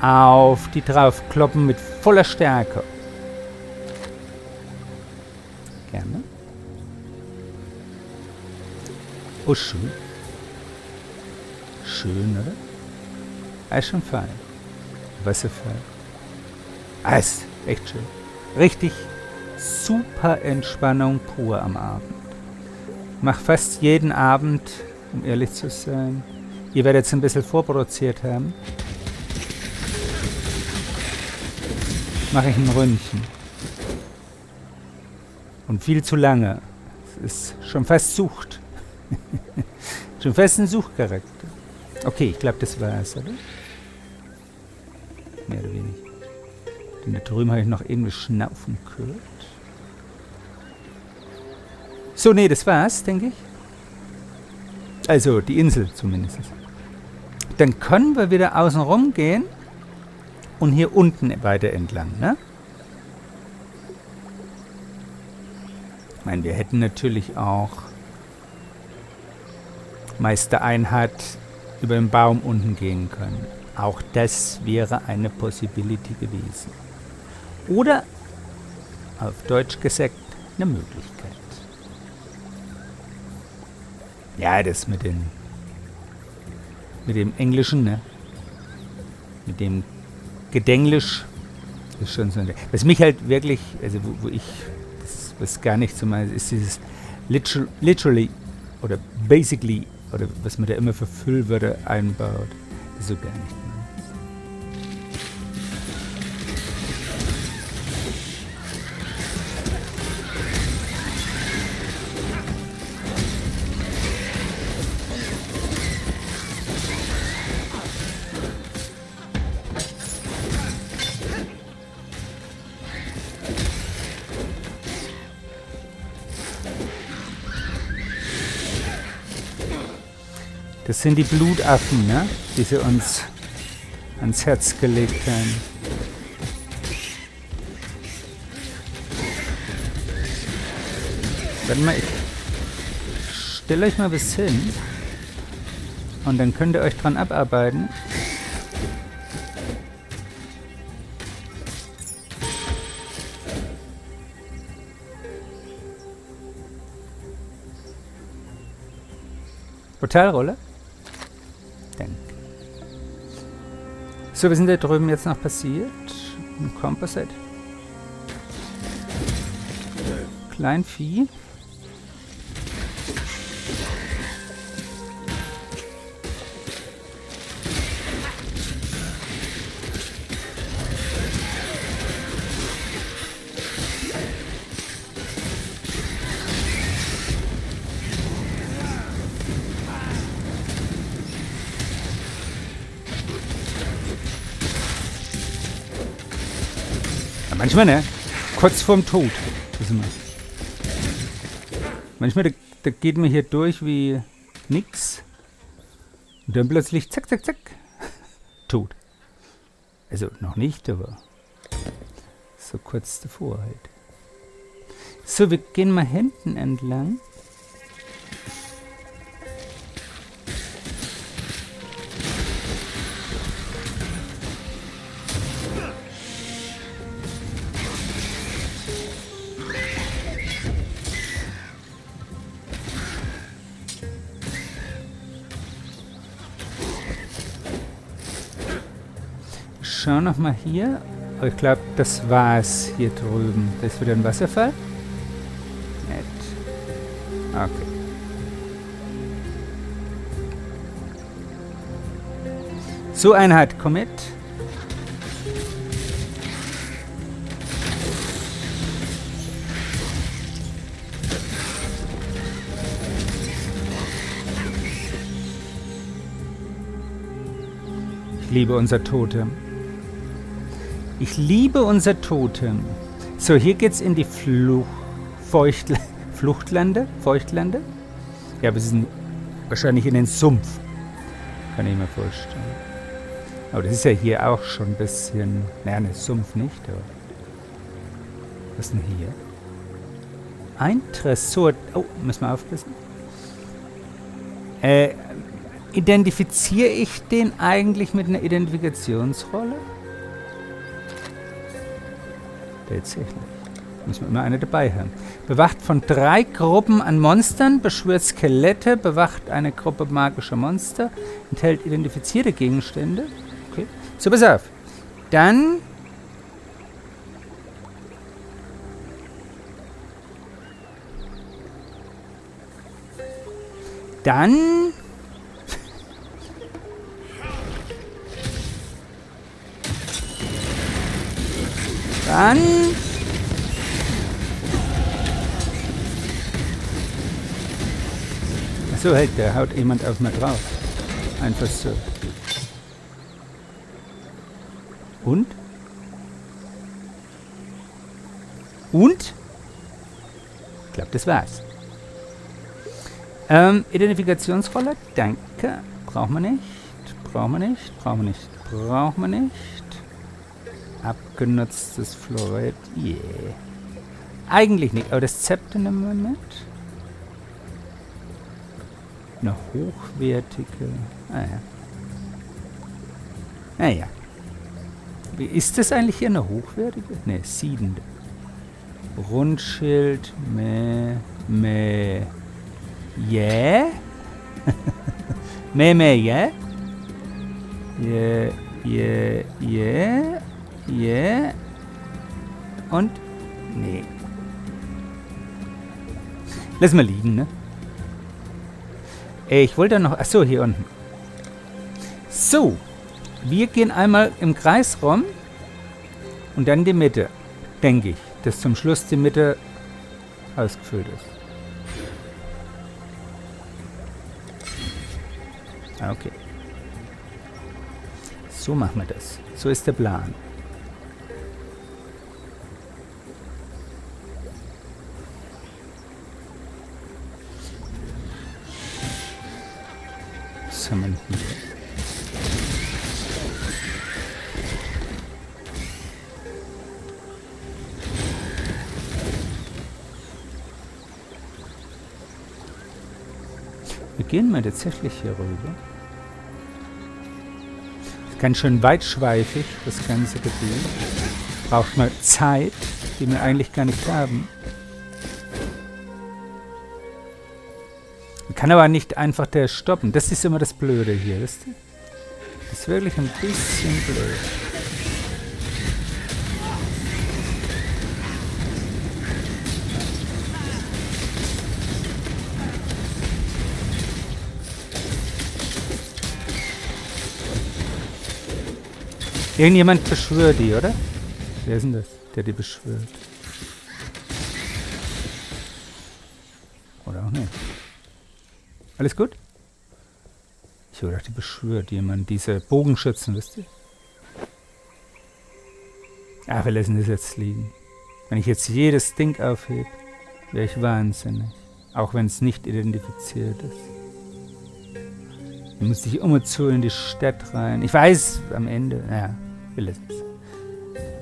auf die draufkloppen mit voller Stärke. Gerne. Oh, schön. Schön, oder? Ah, ist schon fein. Wasserfall. Ah, ist echt schön. Richtig super Entspannung pur am Abend. Mach fast jeden Abend, um ehrlich zu sein. Ihr werdet es ein bisschen vorproduziert haben. Mache ich ein Ründchen. Und viel zu lange. Es ist schon fast Sucht. schon fast ein Suchcharakter. Okay, ich glaube, das war's, oder? Mehr oder weniger. Denn da drüben habe ich noch irgendwie Schnaufen gehört. So, nee, das war's, denke ich. Also, die Insel zumindest. Dann können wir wieder außen rum gehen und hier unten weiter entlang, ne? Ich meine, wir hätten natürlich auch Meistereinheit über den Baum unten gehen können. Auch das wäre eine Possibility gewesen. Oder, auf Deutsch gesagt, eine Möglichkeit. Ja, das mit den mit dem Englischen, ne? Mit dem Gedenglisch ist schon so. Was mich halt wirklich, also wo, wo ich was gar nicht so meins ist, dieses literal, literally oder basically oder was man da immer für Füllwörter einbaut, so gar nicht Das sind die Blutaffen, ne? die sie uns ans Herz gelegt haben. Warte mal, ich stelle euch mal was hin. Und dann könnt ihr euch dran abarbeiten. Portalrolle? So, was sind da drüben jetzt noch passiert? Ein Composite. Kleinvieh. Ja, manchmal, ne? Kurz vorm Tod. Wissen wir. Manchmal, da, da geht man hier durch wie nix. Und dann plötzlich zack, zack, zack. Tot. Also noch nicht, aber so kurz davor halt. So, wir gehen mal hinten entlang. Schau noch mal hier. Ich glaube, das war's hier drüben. Das ist wieder ein Wasserfall. Nett. Okay. So, Einheit, komm mit. Ich liebe unser Totem. Ich liebe unser Totem. So, hier geht's in die Fluch Feuchtl Fluchtlande. Feuchtlande. Ja, wir sind wahrscheinlich in den Sumpf. Kann ich mir vorstellen. Aber das ist ja hier auch schon ein bisschen. Naja, ne, Sumpf nicht, aber. Was ist denn hier? Ein Tresor. Oh, müssen wir aufpassen. Äh, identifiziere ich den eigentlich mit einer Identifikationsrolle? Tatsächlich. Müssen wir immer eine dabei haben. Bewacht von drei Gruppen an Monstern, beschwört Skelette, bewacht eine Gruppe magischer Monster, enthält identifizierte Gegenstände. Okay. So, pass auf. Dann. Dann. Dann. So hält der haut jemand auf mir drauf. Einfach so. Und? Und? Ich glaube, das war's. Ähm, Identifikationsrolle, danke. Brauchen wir nicht. Brauchen wir nicht. Brauchen wir nicht. Brauchen wir nicht. Abgenutztes Fluorid. Yeah. Eigentlich nicht, aber das Zepter nehmen wir mit. Eine hochwertige. Ah ja. Naja. Wie ist das eigentlich hier eine hochwertige? Ne, siedende. Rundschild. Meh. Meh. Yeah? meh, meh, yeah? Yeah, yeah, yeah. Yeah. Und? Nee. Lass mal liegen, ne? Äh, Ich wollte noch... Achso, hier unten. So. Wir gehen einmal im Kreis rum. Und dann die Mitte. Denke ich. Dass zum Schluss die Mitte ausgefüllt ist. Ah, Okay. So machen wir das. So ist der Plan. Was haben wir gehen mal tatsächlich hier rüber. Ganz schön weitschweifig, das ganze Gebiet. Braucht mal Zeit, die wir eigentlich gar nicht haben. Kann aber nicht einfach der stoppen. Das ist immer das Blöde hier, wisst ihr? Das ist wirklich ein bisschen blöd. Irgendjemand beschwört die, oder? Wer ist denn das, der die beschwört? Oder auch nicht. Alles gut? Ich habe gedacht, die beschwört jemand. Diese Bogenschützen, wisst ihr? Ah, wir lassen das jetzt liegen. Wenn ich jetzt jedes Ding aufhebe, wäre ich wahnsinnig. Auch wenn es nicht identifiziert ist. Dann muss ich immer zu in die Stadt rein. Ich weiß, am Ende, naja, wir lassen es.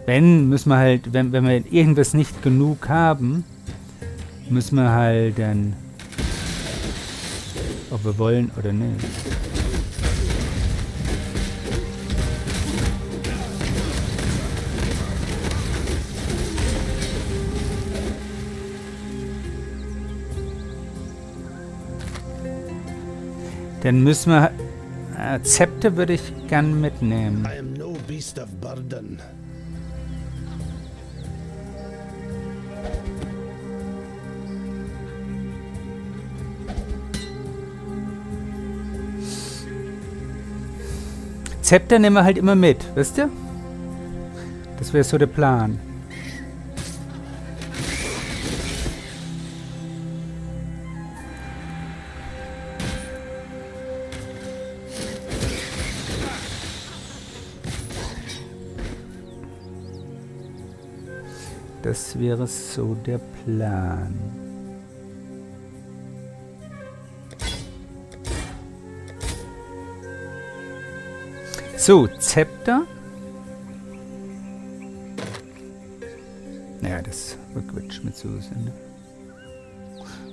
Wenn, müssen wir halt, wenn, wenn wir irgendwas nicht genug haben, müssen wir halt dann, ob wir wollen oder nicht. Dann müssen wir, äh, Zepter würde ich gern mitnehmen. I am no beast of burden. Zepter nehmen wir halt immer mit, wisst ihr? Das wäre so der Plan. Das wäre so der Plan. So, Zepter. Naja, das Rückwitsch mit Susan. Ne?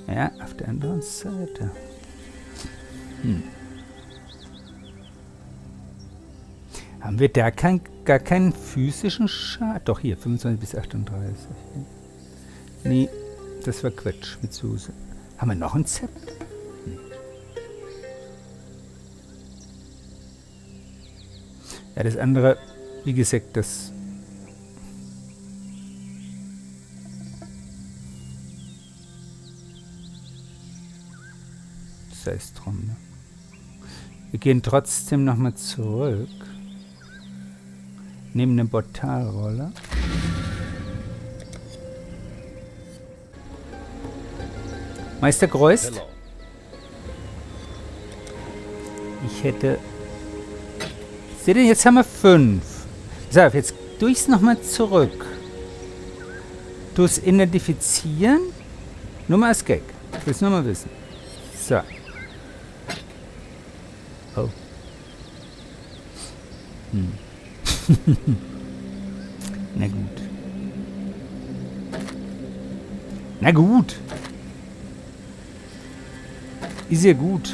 Ja, auf der anderen Seite. Hm. Haben wir da kein, gar keinen physischen Schaden? Doch, hier, 25 bis 38. Nee, das war Quatsch mit Susan. Haben wir noch ein Zepter? Ja, das andere, wie gesagt, das. Sei es drum, ne? Wir gehen trotzdem nochmal zurück. Nehmen den Portalroller. Meister Hello. ich hätte Seht ihr, jetzt haben wir fünf. So, jetzt es nochmal zurück. Du es identifizieren. Nur mal als Gag. Ich will es nur mal wissen. So. Oh. Hm. Na gut. Na gut. Ist ja gut.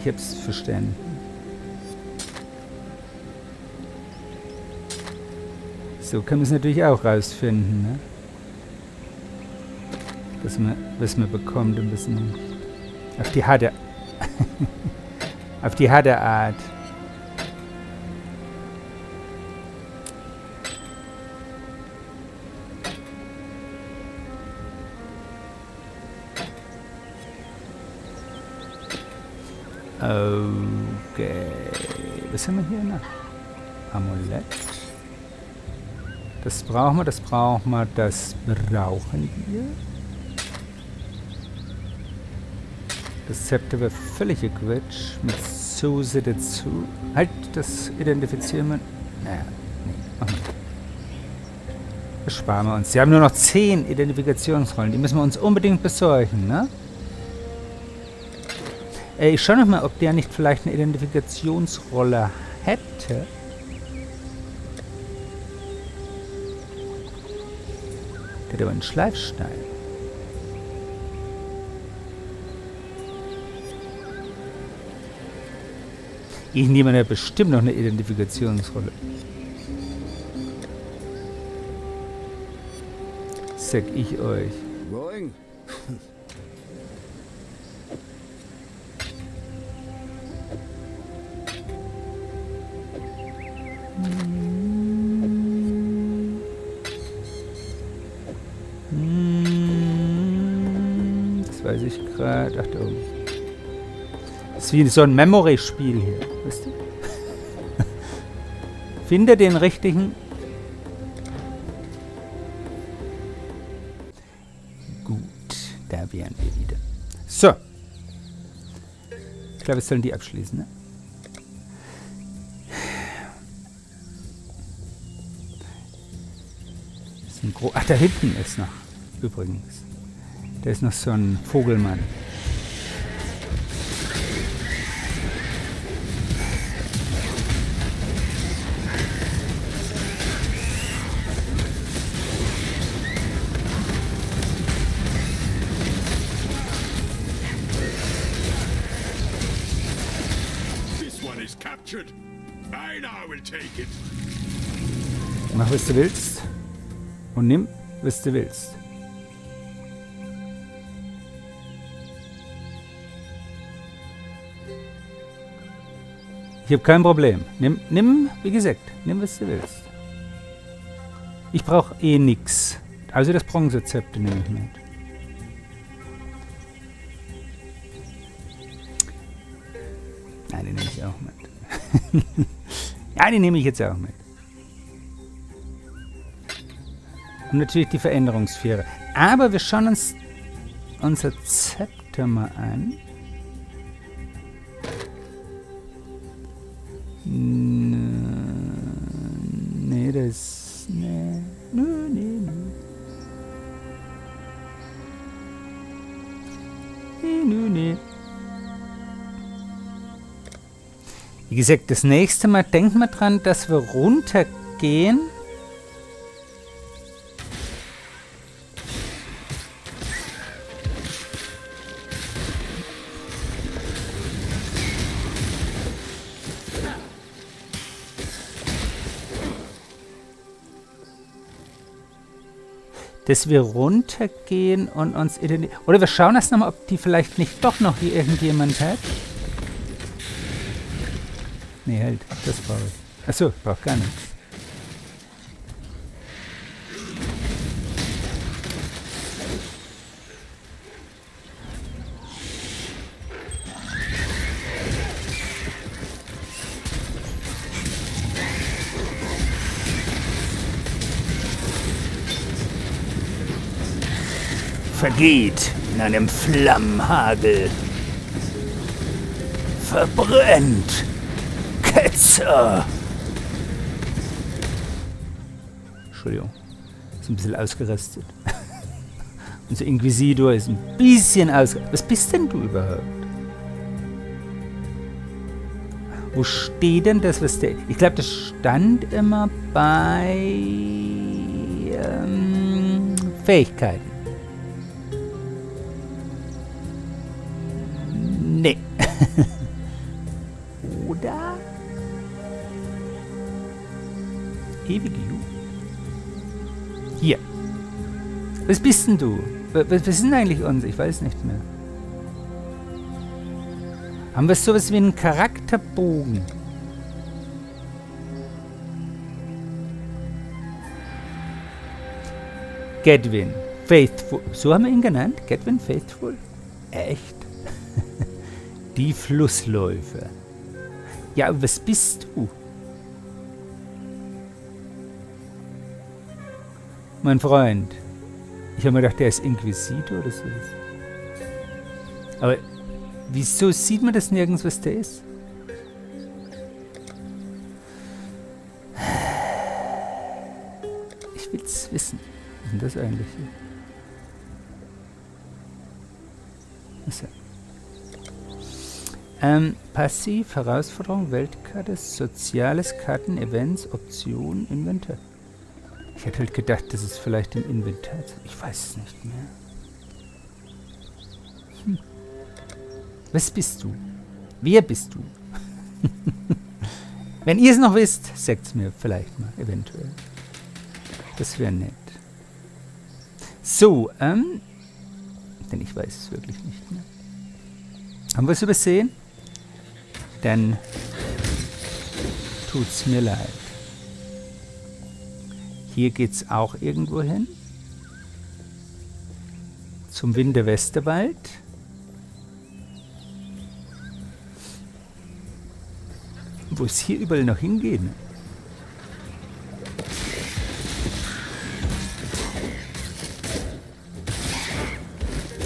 Ich hab's verstanden. So können wir es natürlich auch rausfinden, ne? Was man, was man bekommt was nicht. Auf die harte... auf die harte Art. Okay. Was haben wir hier noch? Amulett. Das brauchen wir, das brauchen wir, das brauchen wir. Das Zepter wäre völliger Quatsch. Mit Suse dazu. Halt, das identifizieren wir. Naja, nee, machen wir. Das sparen wir uns. Sie haben nur noch 10 Identifikationsrollen. Die müssen wir uns unbedingt besorgen, ne? Äh, ich schau noch mal, ob der nicht vielleicht eine Identifikationsrolle hätte. Der hat aber einen Schleifstein. Ich nehme ja bestimmt noch eine Identifikationsrolle. Sag ich euch. Ich gerade. Ach, da oben. Das ist wie so ein Memory-Spiel hier. Wisst ihr? Finde den richtigen. Gut, da wären wir wieder. So. Ich glaube, wir sollen die abschließen, ne? Ach, da hinten ist noch. Übrigens. Da ist noch so ein Vogelmann. This one is captured. Einar will take it. Mach, was du willst. Und nimm, was du willst. Ich habe kein Problem. Nimm, nimm, wie gesagt, nimm, was du willst. Ich brauche eh nix. Also das Bronzezepter nehme ich mit. Nein, den nehme ich auch mit. ja, den nehme ich jetzt auch mit. Und natürlich die Veränderungssphäre. Aber wir schauen uns unser Zepter mal an. Nee, das... Nee. Nee, nö. Nee, nö, nee. Wie gesagt, das nächste Mal denken wir dran, dass wir runtergehen. Dass wir runtergehen und uns identi- Oder wir schauen erst nochmal, ob die vielleicht nicht doch noch hier irgendjemand hat. Nee, halt. Das brauche ich. Achso, ich brauche gar nichts. Vergeht in einem Flammenhagel. Verbrennt! Ketzer! Entschuldigung, ist ein bisschen ausgerastet. Unser Inquisitor ist ein bisschen ausgerastet. Was bist denn du überhaupt? Wo steht denn das, was der... Ich glaube, das stand immer bei... Ähm, Fähigkeiten. Oder? Ewige Jugend. Hier. Was bist denn du? Was, was sind eigentlich uns? Ich weiß nicht mehr. Haben wir sowas wie einen Charakterbogen? Gedwin. Faithful. So haben wir ihn genannt? Gedwin Faithful? Echt? Die Flussläufe. Ja, was bist du? Mein Freund. Ich habe mir gedacht, der ist Inquisitor oder so. Aber wieso sieht man das nirgends, was der ist? Ich will es wissen. Was ist denn das eigentlich hier? Ähm, passiv, Herausforderung, Weltkarte, Soziales, Karten, Events, Optionen, Inventar. Ich hätte halt gedacht, das ist vielleicht im Inventar. Ich weiß es nicht mehr. Hm. Was bist du? Wer bist du? Wenn ihr es noch wisst, sagt es mir vielleicht mal, eventuell. Das wäre nett. So, ähm, denn ich weiß es wirklich nicht mehr. Haben wir es übersehen? Dann tut's mir leid. Hier geht's auch irgendwo hin. Zum Winterwesterwald. Wo es hier überall noch hingeht. Ne?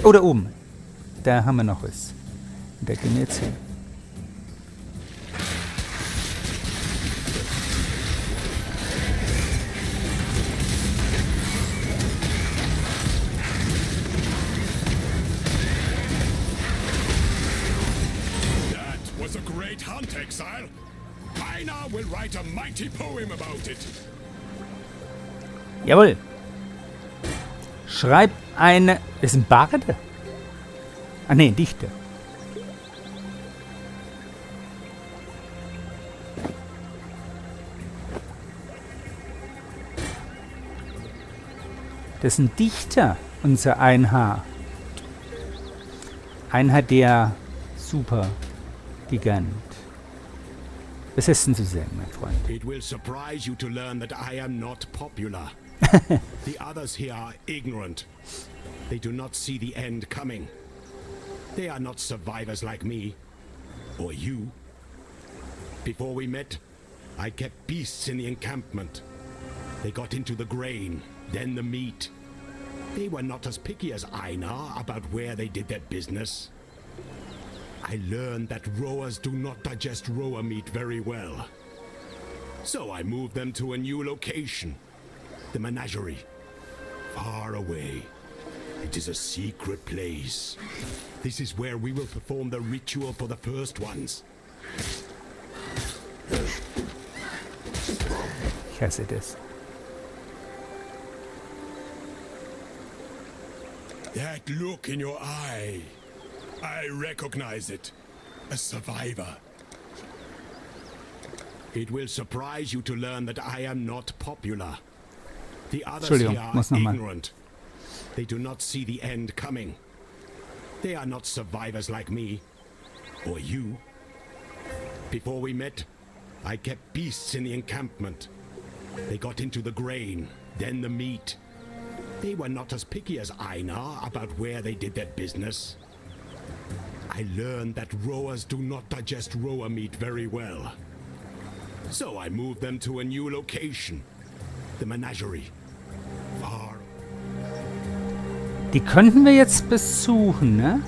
Da oben. Da haben wir noch was. Da gehen wir jetzt hin. It. Jawohl. Schreib eine. Das ist ein Barde? Ah, nee, ein Dichter. Das ist ein Dichter, unser Einhaar. Einhaar der Super-Gigant. Was denn zu sagen, mein Freund? It will surprise you to learn that I am not popular. the others here are ignorant. They do not see the end coming. They are not survivors like me. Or you. Before we met, I kept beasts in the encampment. They got into the grain, then the meat. They were not as picky as Einar about where they did their business. I learned that rowers do not digest rower meat very well. So I moved them to a new location. The menagerie. Far away. It is a secret place. This is where we will perform the ritual for the first ones. Yes, it is. That look in your eye. I recognize it. A survivor. It will surprise you to learn that I am not popular. The others here are muss noch mal. ignorant. They do not see the end coming. They are not survivors like me. Or you. Before we met, I kept beasts in the encampment. They got into the grain, then the meat. They were not as picky as Einar about where they did their business. I learned that rowers do not digest rower meat very well. So I moved them to a new location. The menagerie. Far Die könnten wir jetzt besuchen, ne?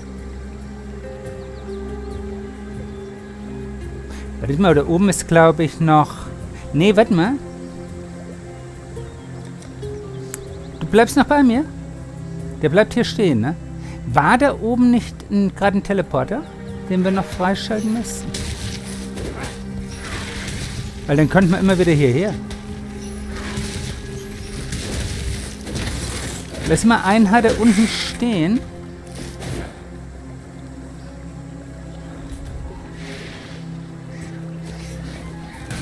Warte mal, da oben ist, glaube ich, noch... Nee, warte mal. Du bleibst noch bei mir? Der bleibt hier stehen, ne? War da oben nicht gerade ein Teleporter, den wir noch freischalten müssten? Weil dann könnten wir immer wieder hierher. Lass mal einen hat er unten stehen.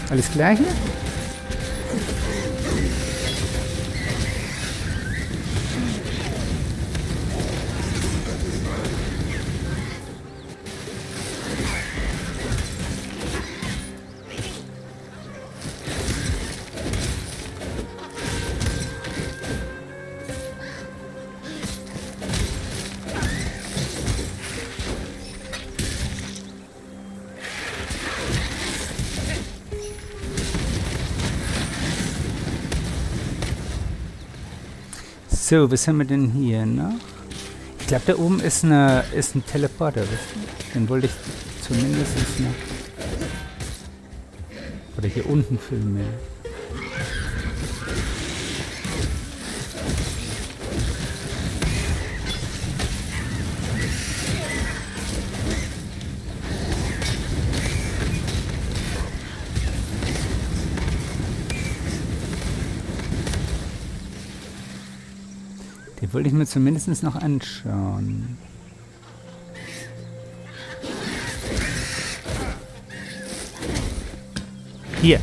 Alles klar hier? So, was haben wir denn hier noch? Ich glaube, da oben ist, eine, ist ein Teleporter? Den wollte ich zumindest noch... Oder hier unten filmen. wollte ich mir zumindest noch anschauen. Hier.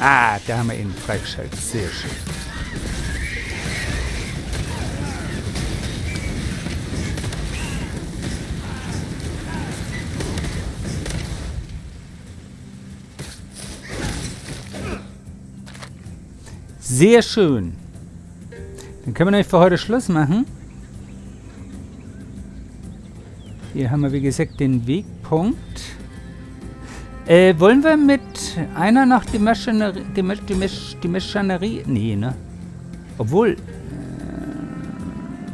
Ah, da haben wir ihn freigeschaltet. Sehr schön. Sehr schön. Dann können wir nämlich für heute Schluss machen. Hier haben wir, wie gesagt, den Wegpunkt. Äh, wollen wir mit einer noch die Maschinerie, die, die, die Maschinerie, nee, ne? Obwohl, äh,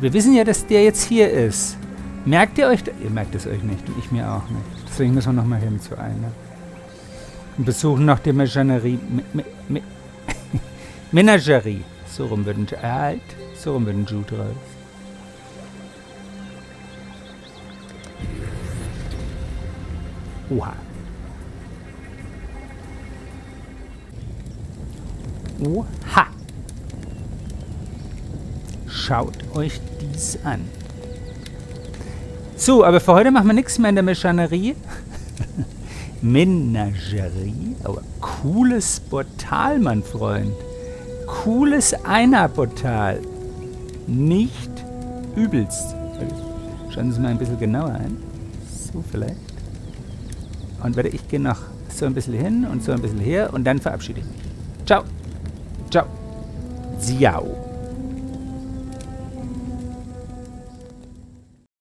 wir wissen ja, dass der jetzt hier ist. Merkt ihr euch, ihr merkt es euch nicht ich mir auch nicht. Deswegen müssen wir nochmal hin zu einer. Und besuchen noch die Maschinerie, Menagerie. So rum würden äh, halt, so rum würden Jude raus. Oha. Oha. Schaut euch dies an. So, aber für heute machen wir nichts mehr in der Mechanerie. Menagerie. Aber cooles Portal, mein Freund cooles Einer-Portal. Nicht übelst. Schauen Sie es mal ein bisschen genauer an. So vielleicht. Und werde ich gehe noch so ein bisschen hin und so ein bisschen her und dann verabschiede ich mich. Ciao. Ciao. Ciao.